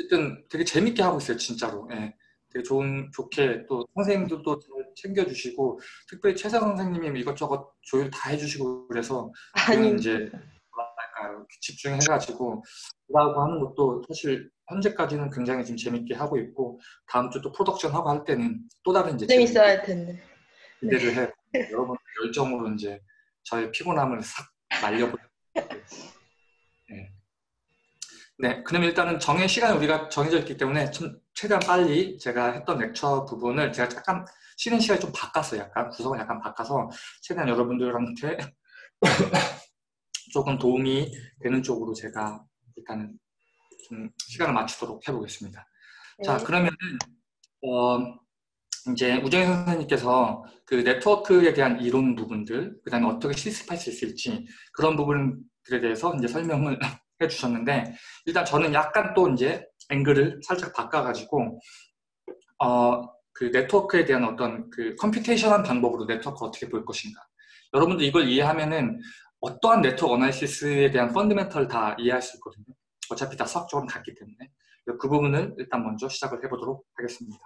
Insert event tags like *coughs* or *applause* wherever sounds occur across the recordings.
어쨌든 되게 재밌게 하고 있어요, 진짜로. 예. 되게 좋은, 좋게 또 선생님들도 잘 챙겨주시고, 특별히 최사 선생님이 이것저것 조율 다 해주시고 그래서, 저는 이제, 뭐랄까, 집중해가지고, 라고 하는 것도 사실 현재까지는 굉장히 지금 재밌게 하고 있고, 다음 주 또 프로덕션 하고 할 때는 또 다른 이제 재밌어야 할 텐데. 기대를 해. 여러분 열정으로 이제 저의 피곤함을 싹 날려버려. *laughs* 네. 네, 그럼 일단은 정의 시간이 우리가 정해져 있기 때문에 좀 최대한 빨리 제가 했던 렉처 부분을 제가 약간 쉬는 시간이 좀 바꿨어요. 약간 구성을 약간 바꿔서 최대한 여러분들한테 *coughs* 조금 도움이 되는 쪽으로 제가 일단은 좀 시간을 맞추도록 해보겠습니다. 네. 자, 그러면은 어, 이제 우정희 선생님께서 그 네트워크에 대한 이론 부분들, 그 다음에 어떻게 실습할 수 있을지 그런 부분들에 대해서 이제 설명을 해주셨는데 일단 저는 약간 또 이제 앵글을 살짝 바꿔가지고 어, 그 네트워크에 대한 어떤 그 computation한 방법으로 네트워크 어떻게 볼 것인가. 여러분들 이걸 이해하면은 어떠한 네트워크 analysis에 대한 fundamental 다 이해할 수 있거든요. 어차피 다 수학적으로 같기 때문에 그 부분을 일단 먼저 시작을 해보도록 하겠습니다.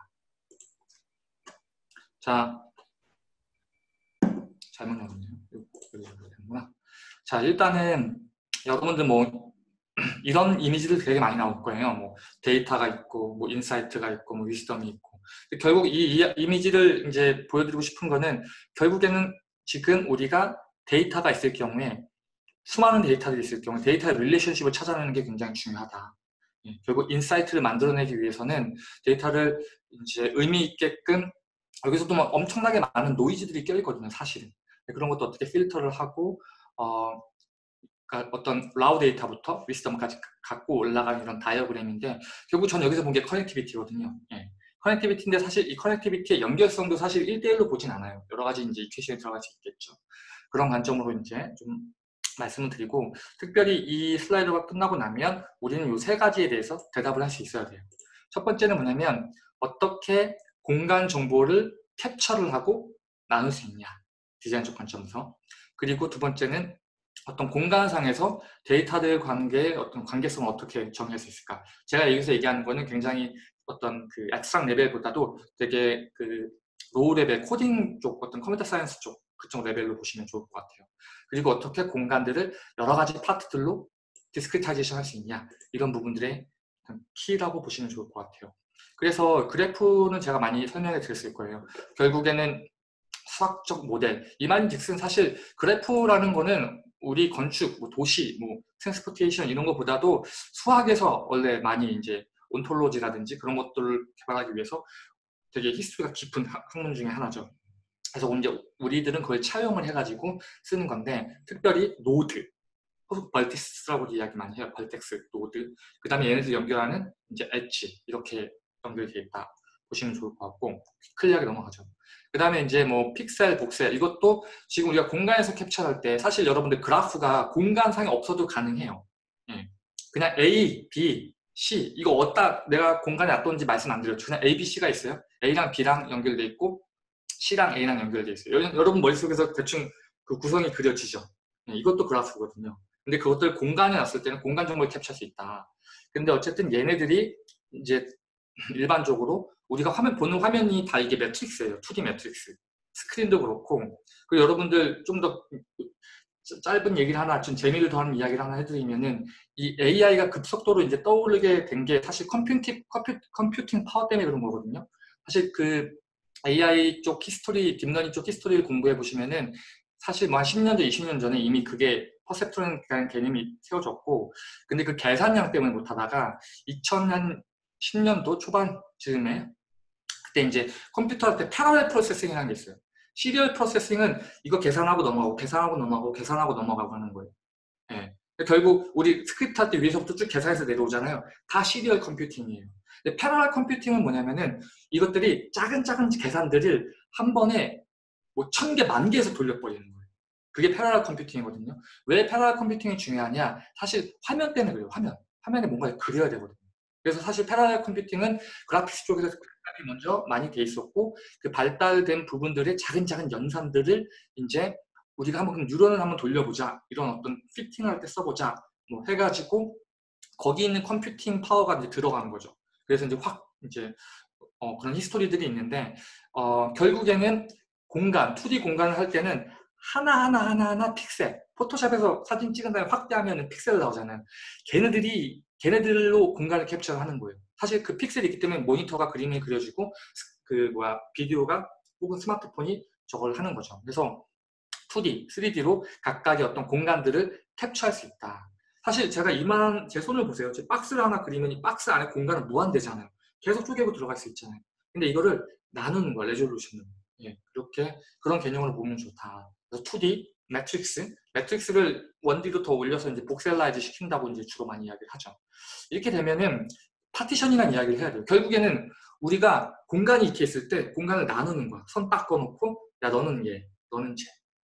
자, 잘못 나왔네요. 여기 되는구나. 자, 일단은 여러분들 뭐 이런 이미지들 되게 많이 나올 거예요. 뭐 데이터가 있고, 뭐 insight가 있고, 뭐 wisdom이 있고. 결국 이, 이 이미지를 이제 보여드리고 싶은 거는 결국에는 지금 우리가 데이터가 있을 경우에 수많은 데이터들이 있을 경우에 데이터의 relationship을 찾아내는 게 굉장히 중요하다. 예, 결국 insight를 만들어내기 위해서는 데이터를 이제 의미 있게끔 여기서도 막 엄청나게 많은 노이즈들이 껴있거든요, 사실은. 그런 것도 어떻게 필터를 하고, 어, 그러니까 어떤 raw 데이터부터 wisdom까지 갖고 올라가는 이런 다이어그램인데, 결국 저는 여기서 본 게 connectivity거든요. 예. connectivity인데 사실 이 connectivity의 연결성도 사실 1대1로 보진 않아요. 여러 가지 이제 equation이 들어갈 수 있겠죠. 그런 관점으로 이제 좀 말씀을 드리고, 특별히 이 슬라이드가 끝나고 나면 우리는 이 세 가지에 대해서 대답을 할 수 있어야 돼요. 첫 번째는 뭐냐면, 어떻게 공간 정보를 캡처를 하고 나눌 수 있냐. 디자인적 관점에서. 그리고 두 번째는 어떤 공간상에서 데이터들 관계의 어떤 관계성을 어떻게 정의할 수 있을까. 제가 여기서 얘기하는 거는 굉장히 어떤 그 액상 레벨보다도 되게 그 low 레벨 코딩 쪽 어떤 컴퓨터 science 쪽 그쪽 레벨로 보시면 좋을 것 같아요. 그리고 어떻게 공간들을 여러 가지 파트들로 discretization 할 수 있냐. 이런 부분들의 키라고 보시면 좋을 것 같아요. 그래서 그래프는 제가 많이 설명해 드렸을 거예요. 결국에는 수학적 모델. 이 말인즉슨 사실 그래프라는 거는 우리 건축, 뭐 도시, 뭐 transportation 이런 것보다도 수학에서 원래 많이 이제 ontology라든지 그런 것들을 개발하기 위해서 되게 history가 깊은 학문 중에 하나죠. 그래서 이제 우리들은 그걸 차용을 해가지고 쓰는 건데 특별히 노드, 혹은 vertices라고 이야기 많이 해요. vertex, 노드. 그 다음에 얘네들 연결하는 이제 엣지 이렇게 연결되어 있다 보시면 좋을 것 같고 clear하게 넘어가죠. 그 다음에 이제 뭐 픽셀, voxel 이것도 지금 우리가 공간에서 캡처할 때 사실 여러분들 그래프가 공간상에 없어도 가능해요. 예. 그냥 A, B, C 이거 어디다 내가 공간에 놔뒀는지 말씀 안 드렸죠. 그냥 A, B, C가 있어요. A랑 B랑 연결돼 있고 C랑 A랑 연결돼 있어요. 여러분 머릿속에서 대충 그 구성이 그려지죠. 예. 이것도 그래프거든요. 근데 그것들 공간에 놨을 때는 공간 정보를 capture할 수 있다. 근데 어쨌든 얘네들이 이제 *laughs* 일반적으로 우리가 화면 보는 화면이 다 이게 matrix예요. 2D 매트릭스. 스크린도 그렇고 그 여러분들 좀 더 짧은 얘기를 하나 좀 재미를 더하는 이야기를 하나 해드리면은 이 AI가 급속도로 이제 떠오르게 된 게 사실 computing 컴퓨, computing power 때문에 그런 거거든요. 사실 그 AI 쪽 history 딥러닝 쪽 history를 공부해 보시면은 사실 뭐 한 10년 전, 20년 전에 이미 그게 percept라는 개념이 세워졌고 근데 그 계산량 때문에 못 하다가 2000년 10년도 초반쯤에 그때 이제 컴퓨터한테 parallel processing이라는 게 있어요. serial processing은 이거 계산하고 넘어가고 계산하고 넘어가고 계산하고 넘어가고 하는 거예요. 예. 결국 우리 스크립트 할 때 위에서부터 쭉 계산해서 내려오잖아요. 다 serial computing이에요. 근데 parallel computing은 뭐냐면은 이것들이 작은 작은 계산들을 한 번에 뭐 천 개, 만 개에서 돌려버리는 거예요. 그게 parallel computing이거든요. 왜 parallel computing이 중요하냐? 사실 화면 때문에 그래요. 화면. 화면에 뭔가를 그려야 되거든요. 그래서 사실 parallel computing은 graphics 쪽에서 발달이 먼저 많이 돼 있었고 그 발달된 부분들의 작은 작은 연산들을 이제 우리가 한번 뉴런을 한번 돌려보자 이런 어떤 fitting을 할 때 써보자 뭐 해가지고 거기 있는 computing power가 이제 들어가는 거죠. 그래서 이제 확 이제 어, 그런 history들이 있는데 어, 결국에는 공간, 2D 공간을 할 때는 하나 하나 하나 하나 픽셀 포토샵에서 사진 찍은 다음에 확대하면 픽셀 나오잖아요. 걔네들이 걔네들로 공간을 capture하는 거예요. 사실 그 픽셀이 있기 때문에 모니터가 그림이 그려지고 그 뭐야 비디오가 혹은 스마트폰이 저걸 하는 거죠. 그래서 2D, 3D로 각각의 어떤 공간들을 capture할 수 있다. 사실 제가 이만 제 손을 보세요. 제 박스를 하나 그리면 이 박스 안에 공간은 무한대잖아요. 계속 쪼개고 들어갈 수 있잖아요. 근데 이거를 나누는 거야, resolution을. 예, 그렇게 그런 개념으로 보면 좋다. 그래서 2D, matrix, matrix를 one D로 더 올려서 이제 voxelize 시킨다고 이제 주로 많이 이야기를 하죠. 이렇게 되면은 partition이라는 이야기를 해야 돼요. 결국에는 우리가 공간이 이렇게 있을 때 공간을 나누는 거야. 선 바꿔놓고 야 너는 얘, 너는 쟤.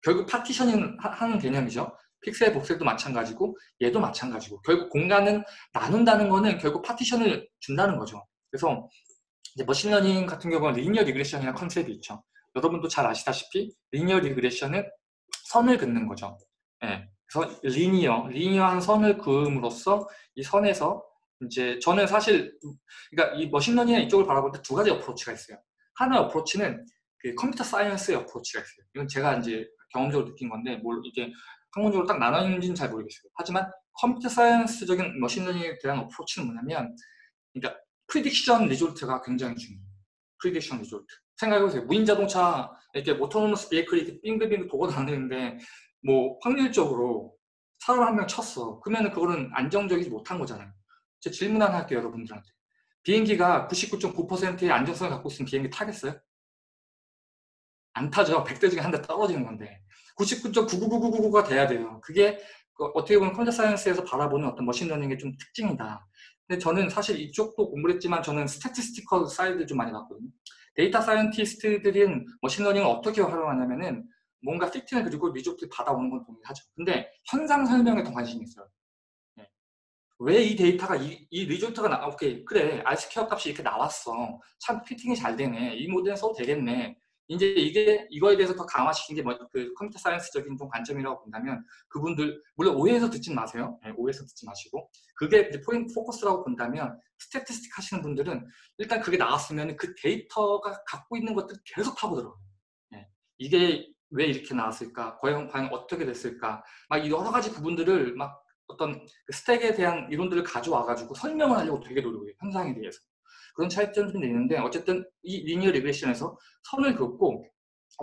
결국 partitioning 하는 개념이죠. 픽셀, voxel도 마찬가지고 얘도 마찬가지고 결국 공간은 나눈다는 거는 결국 partition을 준다는 거죠. 그래서 이제 machine learning 같은 경우는 linear regression이라는 concept이 있죠. 여러분도 잘 아시다시피 linear regression은 선을 긋는 거죠. 예. 그래서 linear, linear한 선을 그음으로써 이 선에서 이제 저는 사실 그러니까 이 machine learning 이쪽을 바라볼 때 두 가지 approach가 있어요. 하나 approach는 그 computer science의 approach가 있어요. 이건 제가 이제 경험적으로 느낀 건데 뭘 이게 학문적으로 딱 나눠 있는지는 잘 모르겠어요. 하지만 컴퓨터 사이언스적인 머신러닝에 대한 어프로치는 뭐냐면 그러니까 prediction result가 굉장히 중요해요. prediction result. 생각해보세요. 무인 자동차 이렇게 autonomous vehicle이 이렇게 빙글빙글 돌고 다니는데 뭐 확률적으로 사람 한 명 쳤어. 그러면 그거는 안정적이지 못한 거잖아요. 제 질문 하나 할게요, 여러분들한테. 비행기가 99.9%의 안정성을 갖고 있으면 비행기 타겠어요? 안 타죠. 100대 중에 한 대 떨어지는 건데. 99.99999가 돼야 돼요. 그게 그 어떻게 보면 computer science에서 바라보는 어떤 machine learning의 좀 특징이다. 근데 저는 사실 이쪽도 공부를 했지만 저는 statistical side 좀 많이 봤거든요. data scientist들은 machine learning을 어떻게 활용하냐면은 뭔가 fitting을 그리고 result를 받아오는 건 동일하죠. 근데 현상 설명에 더 관심이 있어요. 네. 왜 이 데이터가 이, 이 result가 나 오케이 그래 R square 값이 이렇게 나왔어 참 fitting이 잘 되네 이 모델 써도 되겠네 이제 이게 이거에 대해서 더 강화시킨 게 뭐 그 computer science적인 좀 관점이라고 본다면 그분들 물론 오해해서 듣진 마세요. 네, 오해해서 듣지 마시고 그게 이제 포인트 focus라고 본다면 statistic 하시는 분들은 일단 그게 나왔으면 그 데이터가 갖고 있는 것들 계속 파고 들어요. 네, 이게 왜 이렇게 나왔을까? 과연 과연 어떻게 됐을까? 막 여러 가지 부분들을 막 어떤 그 stat에 대한 이론들을 가져와 가지고 설명을 하려고 되게 노력해요. 현상에 대해서. 그런 차이점들이 있는데 어쨌든 이 linear regression에서 선을 긋고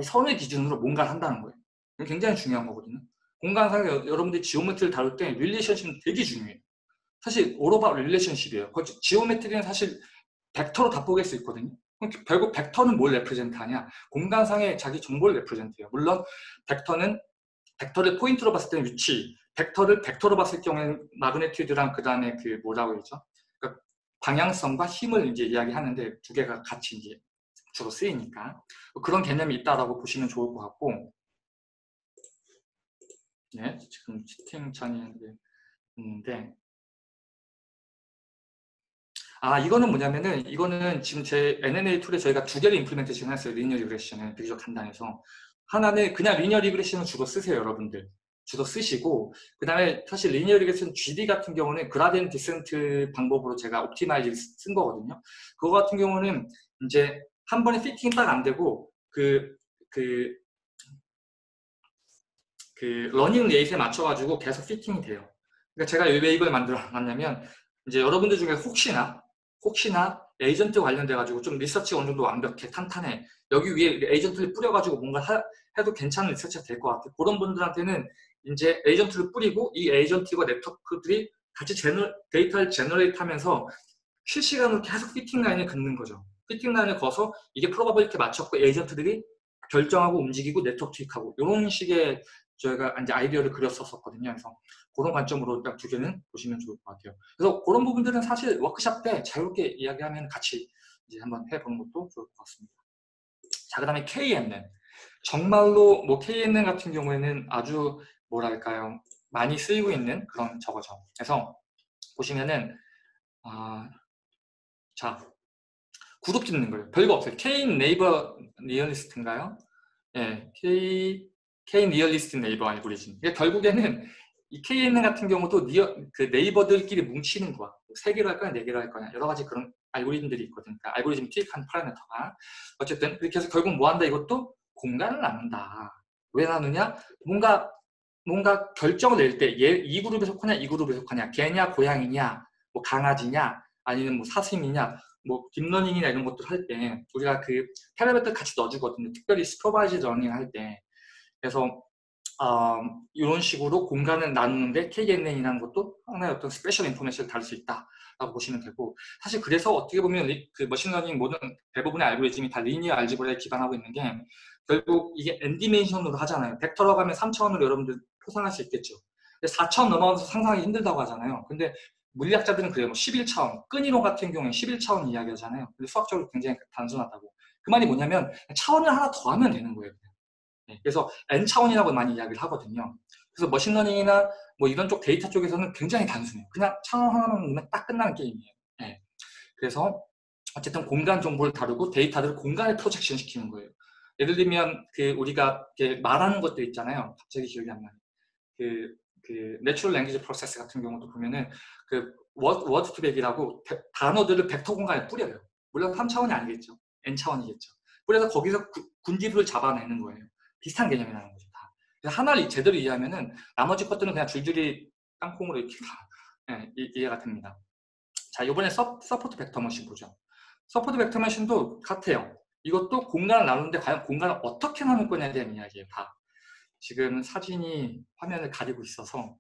선을 기준으로 뭔가를 한다는 거예요. 굉장히 중요한 거거든요. 공간상에 여러분들이 geometry를 다룰 때 relationship은 되게 중요해요. 사실 오로바 릴레이션십이에요. geometry는 사실 벡터로 다 뽀갤 수 있거든요. 결국 벡터는 뭘 represent 하냐? 공간상의 자기 정보를 represent 해요. 물론 벡터는 벡터를 포인트로 봤을 때는 위치, 벡터를 벡터로 봤을 경우에는 magnitude랑 그 다음에 그 뭐라고 그러죠? 방향성과 힘을 이제 이야기하는데 두 개가 같이 이제 주로 쓰이니까 그런 개념이 있다라고 보시면 좋을 것 같고. 네 지금 채팅창이 있는데. 아 이거는 뭐냐면은 이거는 지금 제 NNA tool에 저희가 두 개를 implementation 했어요 linear regression을. 비교적 간단해서. 하나는 그냥 linear regression을 주로 쓰세요 여러분들 주로 쓰시고 그 다음에 사실 linear regression GD 같은 경우는 gradient descent 방법으로 제가 optimize 쓴 거거든요. 그거 같은 경우는 이제 한 번에 fitting이 딱 안 되고 그, 그, 그 learning rate에 맞춰가지고 계속 fitting이 돼요. 그러니까 제가 왜 이걸 만들어 놨냐면 이제 여러분들 중에 혹시나 혹시나 에이전트 관련돼가지고 좀 research가 어느 정도 완벽해 탄탄해 여기 위에 에이전트를 뿌려가지고 뭔가 하, 해도 괜찮은 리서치가 될 것 같아요. 그런 분들한테는 이제 에이전트를 뿌리고 이 에이전트와 네트워크들이 같이 gener, 데이터를 generate 하면서 실시간으로 계속 fitting line을 긋는 거죠. fitting line을 그어서 이게 probability 맞췄고 에이전트들이 결정하고 움직이고 네트워크 투입하고 이런 식의 저희가 이제 아이디어를 그렸었거든요. 그래서 그런 관점으로 딱 두 개는 보시면 좋을 것 같아요. 그래서 그런 부분들은 사실 워크샵 때 자유롭게 이야기하면 같이 이제 한번 해보는 것도 좋을 것 같습니다. 자, 그 다음에 KNN. 정말로 뭐 KNN 같은 경우에는 아주 뭐랄까요 많이 쓰이고 있는 그런 저거죠. 그래서 보시면은 아, 자 그룹 짓는 거예요. 별거 없어요. K 네이버 리얼리스트인가요? 예, K K nearest neighbor 알고리즘. 이게 결국에는 이 KNN 같은 경우도 near, 그 neighbor들끼리 뭉치는 거야. 세 개로 할 거냐, 네 개로 할 거냐. 여러 가지 그런 알고리즘들이 있거든. 그러니까 알고리즘 투입한 파라미터가. 어쨌든 그렇게 해서 결국 뭐 한다 이것도 공간을 나눈다. 왜 나누냐? 뭔가 뭔가 결정을 낼 때 얘 이 그룹에 속하냐 이 그룹에 속하냐 개냐 고양이냐 뭐 강아지냐 아니면 뭐 사슴이냐 뭐 딥러닝이나 이런 것들 할 때 우리가 그 파라미터 같이 넣어주거든요. 특별히 supervised learning 할 때. 그래서 어, 이런 식으로 공간을 나누는데 KNN이라는 것도 하나의 어떤 spatial information을 다룰 수 있다라고 보시면 되고 사실 그래서 어떻게 보면 리, 그 머신러닝 모든 대부분의 알고리즘이 다 linear algebra에 기반하고 있는 게 결국 이게 N dimension으로 하잖아요. 벡터라고 하면 3차원으로 여러분들 표상할 수 있겠죠. 근데 4차원 넘어가서 상상하기 힘들다고 하잖아요. 근데 물리학자들은 그래요. 뭐 11차원, 끈이론 같은 경우에 11차원 이야기 하잖아요. 근데 수학적으로 굉장히 단순하다고. 그 말이 뭐냐면 차원을 하나 더 하면 되는 거예요. 네, 그래서 N차원이라고 많이 이야기를 하거든요. 그래서 머신러닝이나 뭐 이런 쪽 데이터 쪽에서는 굉장히 단순해요. 그냥 차원 하나만 넣으면 딱 끝나는 게임이에요. 네. 그래서 어쨌든 공간 정보를 다루고 데이터를 공간에 projection 시키는 거예요. 예를 들면 그 우리가 말하는 것들 있잖아요. 갑자기 기억이 안 나요. 그, 그 natural language process 같은 경우도 보면은 그 워드, 워드 투백이라고 단어들을 벡터 공간에 뿌려요. 물론 3차원이 아니겠죠. N차원이겠죠. 뿌려서 거기서 구, 군집을 잡아내는 거예요. 비슷한 개념이라는 거죠. 다. 하나를 제대로 이해하면은 나머지 것들은 그냥 줄줄이 땅콩으로 이렇게 다 네, 이해가 됩니다. 자, 이번에 서, support vector machine 보죠. support vector machine도 같아요. 이것도 공간을 나누는데 과연 공간을 어떻게 나눌 거냐에 대한 이야기예요. 다. 지금 사진이 화면을 가리고 있어서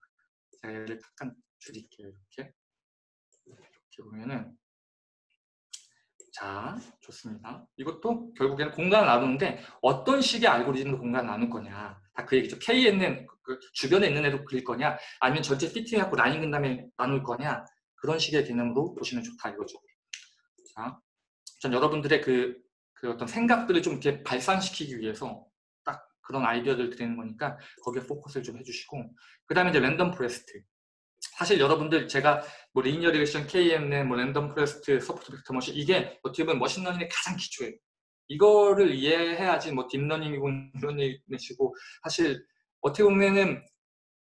제가 얘를 잠깐 줄일게요. 이렇게. 이렇게 보면은 자, 좋습니다. 이것도 결국에는 공간을 나누는데 어떤 식의 알고리즘으로 공간을 나눌 거냐. 다 그 얘기죠. KNN, 그 주변에 있는 애도 그릴 거냐, 아니면 전체 fitting해갖고 라인 그은 다음에 나눌 거냐, 그런 식의 개념으로 보시면 좋다 이거죠. 자, 전 여러분들의 그, 그 어떤 생각들을 좀 이렇게 발산시키기 위해서 딱 그런 아이디어를 드리는 거니까 거기에 포커스를 좀 해주시고, 그 다음에 이제 random forest. 사실 여러분들 제가 뭐 linear regression, KNN, 뭐 random forest, support vector machine 이게 어떻게 보면 머신러닝의 가장 기초예요. 이거를 이해해야지 뭐 딥러닝이고 이런 얘기시고 사실 어떻게 보면은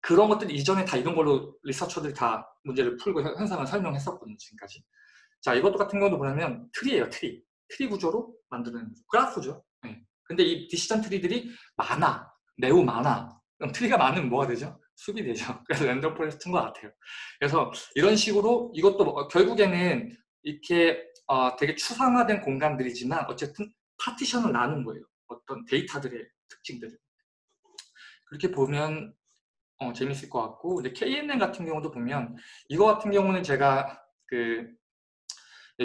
그런 것들 이전에 다 이런 걸로 리서처들이 다 문제를 풀고 현상을 설명했었거든요 지금까지. 자 이것도 같은 경우도 보면 트리예요 트리. 트리 구조로 만드는. 그래프죠. 네. 근데 이 decision tree들이 많아. 매우 많아. 그럼 트리가 많으면 뭐가 되죠? 숲이 되죠. *laughs* 그래서 random forest인 것 같아요. 그래서 이런 식으로 이것도 뭐 결국에는 이렇게 어, 되게 추상화된 공간들이지만 어쨌든 파티션을 나눈 거예요. 어떤 데이터들의 특징들을. 그렇게 보면 어, 재밌을 것 같고 근데 KNN 같은 경우도 보면 이거 같은 경우는 제가 그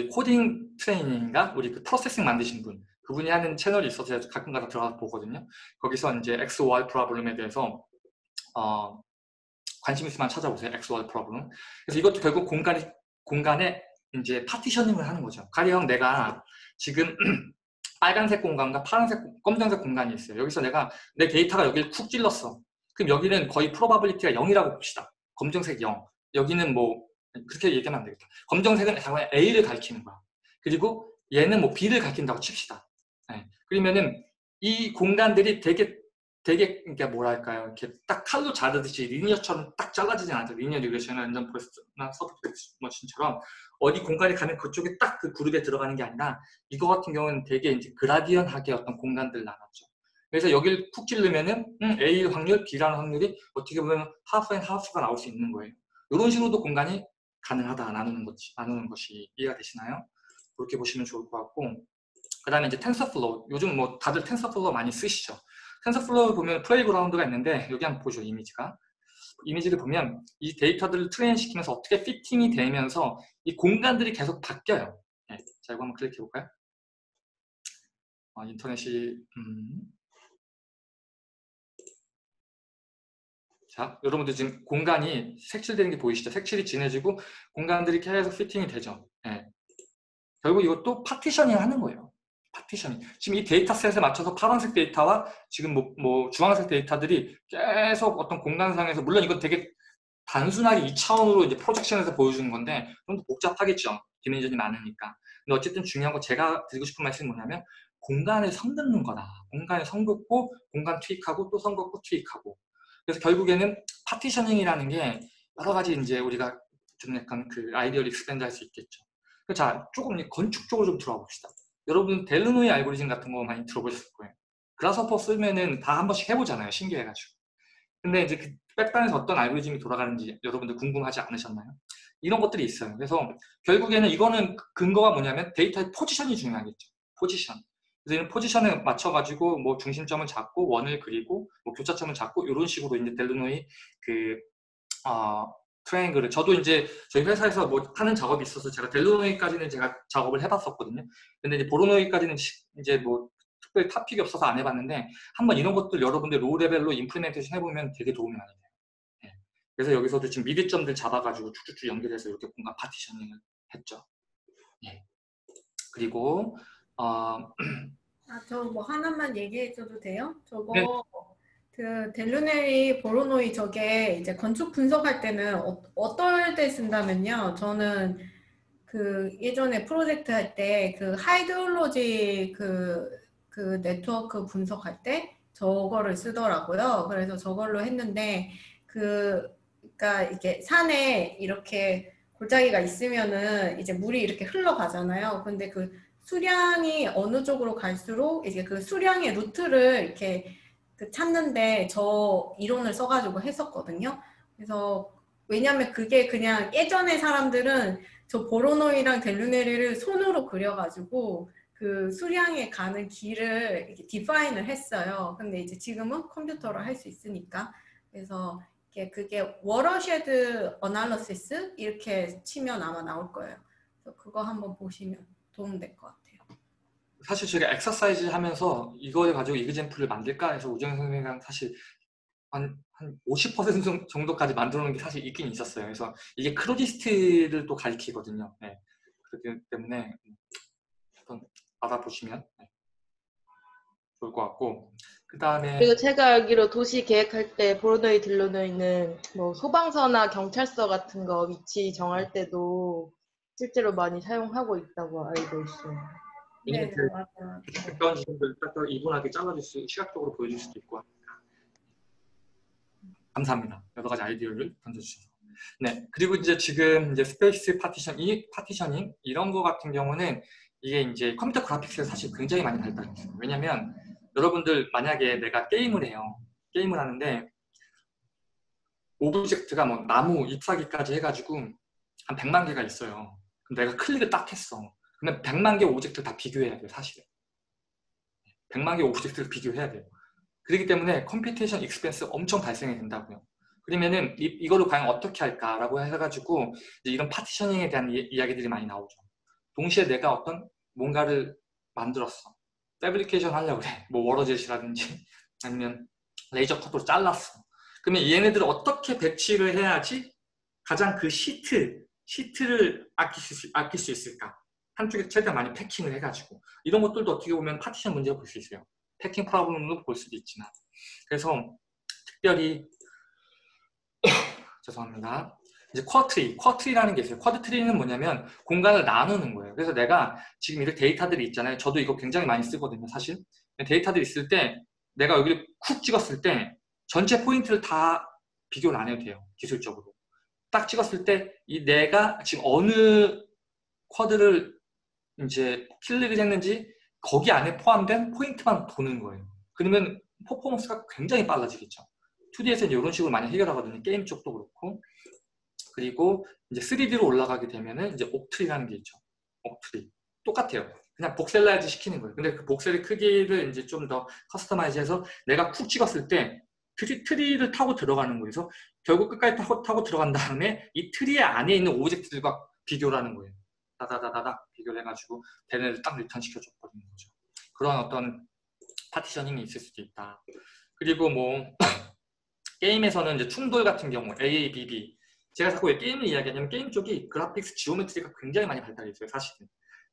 코딩 트레이닝인가 우리 그 프로세싱 만드신 분 그분이 하는 채널이 있어서 제가 가끔가다 들어가서 보거든요. 거기서 이제 XY 프로블럼에 대해서 어, 관심 있으면 찾아보세요. XY 프로블럼. 그래서 이것도 결국 공간이 공간에 이제 파티셔닝을 하는 거죠. 가령 내가 지금 *clears throat* 빨간색 공간과 파란색, 검정색 공간이 있어요. 여기서 내가 내 데이터가 여기를 쿡 찔렀어. 그럼 여기는 거의 probability가 0이라고 봅시다. 검정색 0. 여기는 뭐 그렇게 얘기하면 안 되겠다. 검정색은 잠깐 A를 가리키는 거야. 그리고 얘는 뭐 B를 가리킨다고 칩시다. 네. 그러면은 이 공간들이 되게 되게 그러니까 뭐랄까요 이렇게 딱 칼로 자르듯이 linear처럼 딱 잘라지지 않죠 linear regression이나 random forest나 support machine처럼 어디 공간에 가면 그쪽에 딱 그 그룹에 들어가는 게 아니라 이거 같은 경우는 되게 이제 gradient하게 어떤 공간들 나눴죠 그래서 여기를 쿡 찌르면은 음, A 확률, B라는 확률이 어떻게 보면 하프 앤 하프가 나올 수 있는 거예요 이런 식으로도 공간이 가능하다 나누는 것이 나누는 것이 이해가 되시나요? 그렇게 보시면 좋을 것 같고 그 다음에 이제 TensorFlow 요즘 뭐 다들 TensorFlow 많이 쓰시죠 TensorFlow 보면 playground가 있는데 여기 한번 보죠 이미지가 이미지를 보면 이 데이터들을 train 시키면서 어떻게 fitting이 되면서 이 공간들이 계속 바뀌어요 네. 자 이거 한번 클릭해 볼까요 어, 인터넷이 음. 자 여러분들 지금 공간이 색칠되는 게 보이시죠? 색칠이 진해지고 공간들이 계속 fitting이 되죠. 네. 결국 이것도 partitioning 하는 거예요. 파티션이 지금 이 데이터셋에 맞춰서 파란색 데이터와 지금 뭐, 뭐 주황색 데이터들이 계속 어떤 공간상에서 물론 이건 되게 단순하게 2차원으로 이제 projection에서 보여주는 건데 좀 더 복잡하겠죠? dimension이 많으니까. 근데 어쨌든 중요한 거 제가 드리고 싶은 말씀이 뭐냐면 공간을 선 긋는 거다. 공간을 선 긋고 공간 투입하고 또 선 긋고 투입하고 그래서 결국에는 partitioning이라는 게 여러 가지 이제 우리가 좀 약간 그 아이디어를 expand 할 수 있겠죠. 자, 조금 건축 쪽으로 좀 들어가 봅시다. 여러분 Delaunay 알고리즘 같은 거 많이 들어보셨을 거예요. Grasshopper 쓰면은 다 한 번씩 해보잖아요. 신기해가지고. 근데 이제 그 백단에서 어떤 알고리즘이 돌아가는지 여러분들 궁금하지 않으셨나요? 이런 것들이 있어요. 그래서 결국에는 이거는 근거가 뭐냐면 데이터의 포지션이 중요하겠죠. 포지션. 그래서 이런 포지션에 맞춰가지고 뭐 중심점을 잡고 원을 그리고 뭐 교차점을 잡고 이런 식으로 이제 Delaunay 그 어, triangle을 저도 이제 저희 회사에서 뭐 하는 작업이 있어서 제가 Delaunay까지는 제가 작업을 해봤었거든요. 근데 이제 Voronoi까지는 이제 뭐 특별히 topic이 없어서 안 해봤는데 한번 이런 것들 여러분들 low level로 implementation 해보면 되게 도움이 많이 돼요. 네. 그래서 여기서도 지금 mid점들 잡아가지고 쭉쭉쭉 연결해서 이렇게 공간 partitioning을 했죠. 네. 그리고 어... 아, 저 뭐 하나만 얘기해 줘도 돼요? 저거 네. 그 Delaunay Voronoi 저게 이제 건축 분석할 때는 어떨 때 쓰냐면요. 저는 그 예전에 프로젝트 할 때 그 hydrology 그, 그 네트워크 분석할 때 저거를 쓰더라고요. 그래서 저걸로 했는데 그 그러니까 이게 산에 이렇게 골짜기가 있으면은 이제 물이 이렇게 흘러가잖아요. 근데 그 수량이 어느 쪽으로 갈수록 이제 그 수량의 루트를 이렇게 그 찾는데 저 이론을 써가지고 했었거든요. 그래서 왜냐면 그게 그냥 예전에 사람들은 저 Voronoi랑 Delaunay를 손으로 그려가지고 그 수량에 가는 길을 이렇게 define을 했어요. 근데 이제 지금은 컴퓨터로 할 수 있으니까 그래서 이게 그게 watershed analysis 이렇게 치면 아마 나올 거예요. 그래서 그거 한번 보시면 도움 될 것 같아요. 사실 제가 엑서사이즈 하면서 이거를 가지고 example을 만들까 해서 우정 선생님이랑 사실 한, 한 50% 정도까지 만들어 놓은 게 사실 있긴 있었어요. 그래서 이게 크로디스트를 또 가리키거든요. 네. 그렇기 때문에 한번 알아보시면 네. 좋을 것 같고 그 다음에 그리고 제가 알기로 도시 계획할 때 보로노이 딜로노이는 뭐 소방서나 경찰서 같은 거 위치 정할 때도 실제로 많이 사용하고 있다고 알고 있어요. 네, 그 맞아요. 가까운 지점들 딱 이분하게 잘라줄 수, 시각적으로 보여줄 수도 있고 하니까. 감사합니다. 여러 가지 아이디어를 던져주셔서. 네, 그리고 이제 지금 이제 space partition, 이 partitioning 이런 거 같은 경우는 이게 이제 컴퓨터 그래픽스가 사실 굉장히 많이 발달했어요. 왜냐면 여러분들 만약에 내가 게임을 해요. 게임을 하는데 object가 뭐 나무, 잎사귀까지 해가지고 한 100만 개가 있어요. 내가 클릭을 딱 했어. 그러면 100만 개 object를 다 비교해야 돼요, 사실은. 100만 개 object를 비교해야 돼요. 그렇기 때문에 computation expense 엄청 발생이 된다고요. 그러면은 이, 이거를 과연 어떻게 할까라고 해가지고 이런 partitioning에 대한 이, 이야기들이 많이 나오죠. 동시에 내가 어떤 뭔가를 만들었어. fabrication 하려고 그래. 뭐 waterjet이라든지 *laughs* 아니면 laser cut으로 잘랐어. 그러면 얘네들을 어떻게 배치를 해야지 가장 그 시트, 시트를 아낄 수, 아낄 수 있을까? 한쪽에 최대한 많이 packing을 해가지고 이런 것들도 어떻게 보면 파티션 문제가 볼수 있어요. packing problem도 볼 수도 있지만 그래서 특별히 *coughs* 죄송합니다. 이제 quadtree, quadtree라는 게 있어요. quadtree는 뭐냐면 공간을 나누는 거예요. 그래서 내가 지금 이렇게 데이터들이 있잖아요. 저도 이거 굉장히 많이 쓰거든요, 사실. 데이터들이 있을 때 내가 여기를 쿡 찍었을 때 전체 포인트를 다 비교를 안 해도 돼요, 기술적으로. 딱 찍었을 때 이 내가 지금 어느 quad를 이제 클릭을 했는지 거기 안에 포함된 포인트만 보는 거예요. 그러면 퍼포먼스가 굉장히 빨라지겠죠. 2D에서는 이런 식으로 많이 해결하거든요. 게임 쪽도 그렇고. 그리고 이제 3D로 올라가게 되면은 이제 octree라는 게 있죠. octree. 똑같아요. 그냥 voxelize 시키는 거예요. 근데 그 voxel의 크기를 이제 좀 더 customize 해서 내가 쿡 찍었을 때 tree, tree를 타고 들어가는 거예요. 그래서 결국 끝까지 타고, 타고 들어간 다음에 이 트리 안에 있는 object들과 비교를 하는 거예요. 다다다다다 비교를 해가지고 걔네를 딱 return 시켜줬거든요. 거죠. 그런 어떤 partitioning이 있을 수도 있다. 그리고 뭐 *clears throat* 게임에서는 이제 충돌 같은 경우 AABB 제가 자꾸 왜 게임을 이야기하냐면 게임 쪽이 graphics geometry가 굉장히 많이 발달해 있어요. 사실은.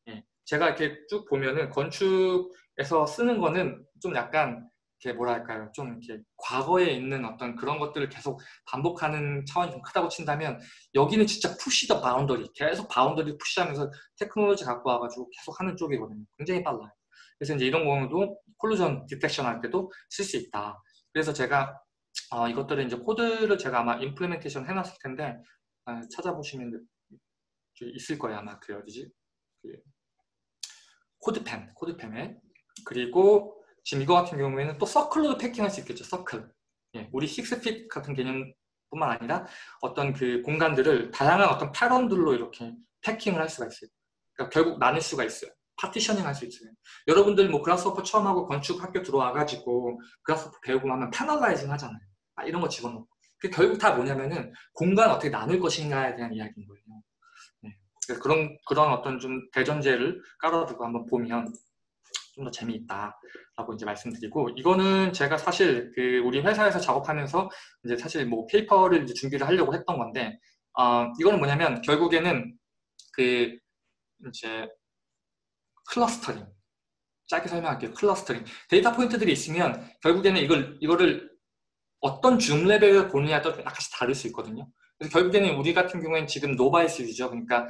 예. 제가 이렇게 쭉 보면은 건축에서 쓰는 거는 좀 약간 이렇게 뭐랄까요? 좀 이렇게 과거에 있는 어떤 그런 것들을 계속 반복하는 차원이 좀 크다고 친다면 여기는 진짜 push the boundary 계속 boundary push하면서 테크놀로지 갖고 와가지고 계속 하는 쪽이거든요. 굉장히 빨라요. 그래서 이제 이런 경우도 collision detection 할 때도 쓸 수 있다. 그래서 제가 어, 이것들은 이제 코드를 제가 아마 implementation 해놨을 텐데 아, 찾아보시면 있을 거예요 아마 그 어디지? 그 CodePen CodePen에. 그리고 지금 이거 같은 경우에는 또 circle로도 packing할 수 있겠죠 서클 예, 우리 6핏 같은 개념뿐만 아니라 어떤 그 공간들을 다양한 어떤 패턴들로 이렇게 packing을 할 수가 있어요 그러니까 결국 나눌 수가 있어요 partitioning 할 수 있어요. 여러분들 뭐 Grasshopper 처음 하고 건축 학교 들어와가지고 Grasshopper 배우고 나면 panelizing 하잖아요. 아, 이런 거 집어넣고. 그 결국 다 뭐냐면은 공간 어떻게 나눌 것인가에 대한 이야기인 거예요. 네. 그런 그런 어떤 좀 대전제를 깔아두고 한번 보면 좀 더 재미있다라고 이제 말씀드리고 이거는 제가 사실 그 우리 회사에서 작업하면서 이제 사실 뭐 paper를 이제 준비를 하려고 했던 건데 어, 이거는 뭐냐면 결국에는 그 이제 clustering. 짧게 설명할게요. clustering. 데이터 포인트들이 있으면 결국에는 이걸, 이거를 어떤 줌 레벨을 보느냐에 따라 약간씩 다를 수 있거든요. 그래서 결국에는 우리 같은 경우에는 지금 novice죠. 그러니까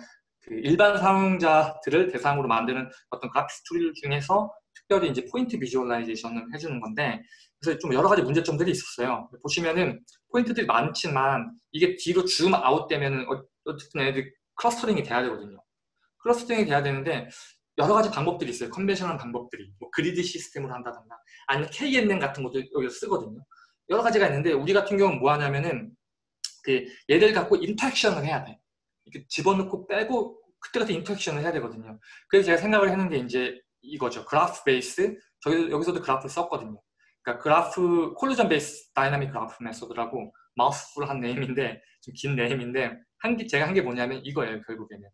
그 일반 사용자들을 대상으로 만드는 어떤 graphics tool 중에서 특별히 이제 point visualization을 해주는 건데 그래서 좀 여러 가지 문제점들이 있었어요. 보시면은 포인트들이 많지만 이게 뒤로 줌 아웃 되면은 어, 어쨌든 애들 clustering이 돼야 되거든요. clustering이 돼야 되는데 여러 가지 방법들이 있어요. conventional 방법들이. 뭐 그리드 시스템으로 한다던가 아니면 KNN 같은 것도 여기서 쓰거든요. 여러 가지가 있는데 우리 같은 경우는 뭐 하냐면은 그 얘를 갖고 interaction을 해야 돼. 이렇게 집어넣고 빼고 그때 같은 interaction을 해야 되거든요. 그래서 제가 생각을 했는 게 이제 이거죠. graph based. 저기 여기서도 그래프를 썼거든요. 그러니까 그래프 콜루전 베이스 다이나믹 그래프 메소드라고 마우스풀한 네임인데 좀 긴 네임인데 한 개, 제가 한 게 뭐냐면 이거예요 결국에는.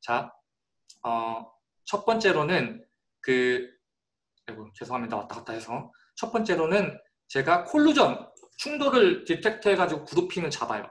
자, 어, 첫 번째로는 그 아이고, 죄송합니다 왔다 갔다 해서 첫 번째로는 제가 collision 충돌을 detect 해가지고 grouping을 잡아요.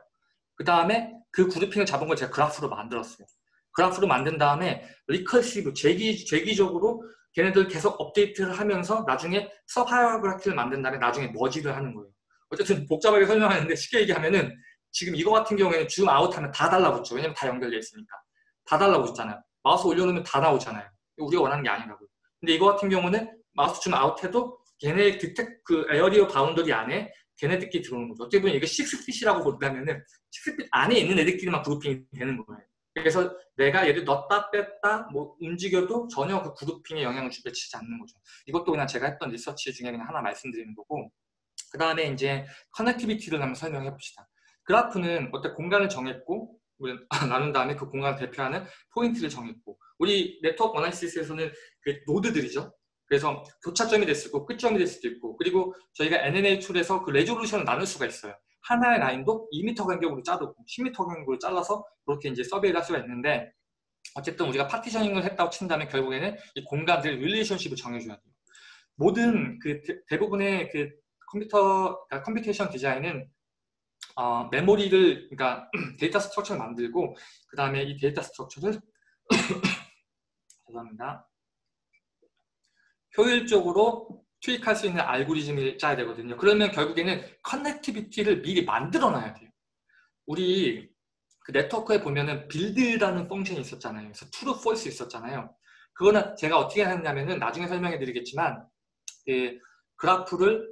그 다음에 그 grouping을 잡은 걸 제가 그래프로 만들었어요. 그래프로 만든 다음에 recursive 재귀, 재귀적으로 걔네들 계속 업데이트를 하면서 나중에 subgraph를 만든 다음에 나중에 머지를 하는 거예요. 어쨌든 복잡하게 설명하는데 쉽게 얘기하면은 지금 이거 같은 경우에는 줌 아웃하면 다 달라붙죠. 왜냐면 다 연결되어 있으니까. 다 달라붙잖아요. 마우스 올려놓으면 다 나오잖아요. 우리가 원하는 게 아니라고요. 근데 이거 같은 경우는 마우스 줌 아웃해도 걔네 detect 그 area boundary 안에 걔네들끼리 들어오는 거죠. 어떻게 보면 이거 6 feet이라고 본다면은 6 feet 안에 있는 애들끼리만 grouping이 되는 거예요. 그래서 내가 얘를 넣었다 뺐다 뭐 움직여도 전혀 그 grouping에 영향을 미치지 않는 거죠. 이것도 그냥 제가 했던 리서치 중에 그냥 하나 말씀드리는 거고 그 다음에 이제 connectivity를 한번 설명해 봅시다. 그래프는 어떤 공간을 정했고 *laughs* 나눈 다음에 그 공간을 대표하는 포인트를 정했고 우리 network analysis에서는 그 노드들이죠. 그래서 교차점이 될 수도 있고 끝점이 될 수도 있고 그리고 저희가 NNA tool에서 그 resolution을 나눌 수가 있어요. 하나의 라인도 2m 간격으로 자르고 10m 간격으로 잘라서 그렇게 이제 survey를 할 수가 있는데 어쨌든 우리가 partitioning을 했다고 친다면 결국에는 이 공간들 relationship을 정해줘야 돼요. 모든 그 대, 부분의 그 컴퓨터 그러니까 computation design은 어, 메모리를 그러니까 *clears throat* data structure를 만들고 그 다음에 이 data structure를 *coughs* 죄송합니다. 효율적으로 투입할 수 있는 알고리즘을 짜야 되거든요. 그러면 결국에는 connectivity를 미리 만들어 놔야 돼요. 우리 그 네트워크에 보면은 build라는 function이 있었잖아요. 그래서 true, 있었잖아요. 그거는 제가 어떻게 했냐면은 나중에 설명해 드리겠지만 그 그래프를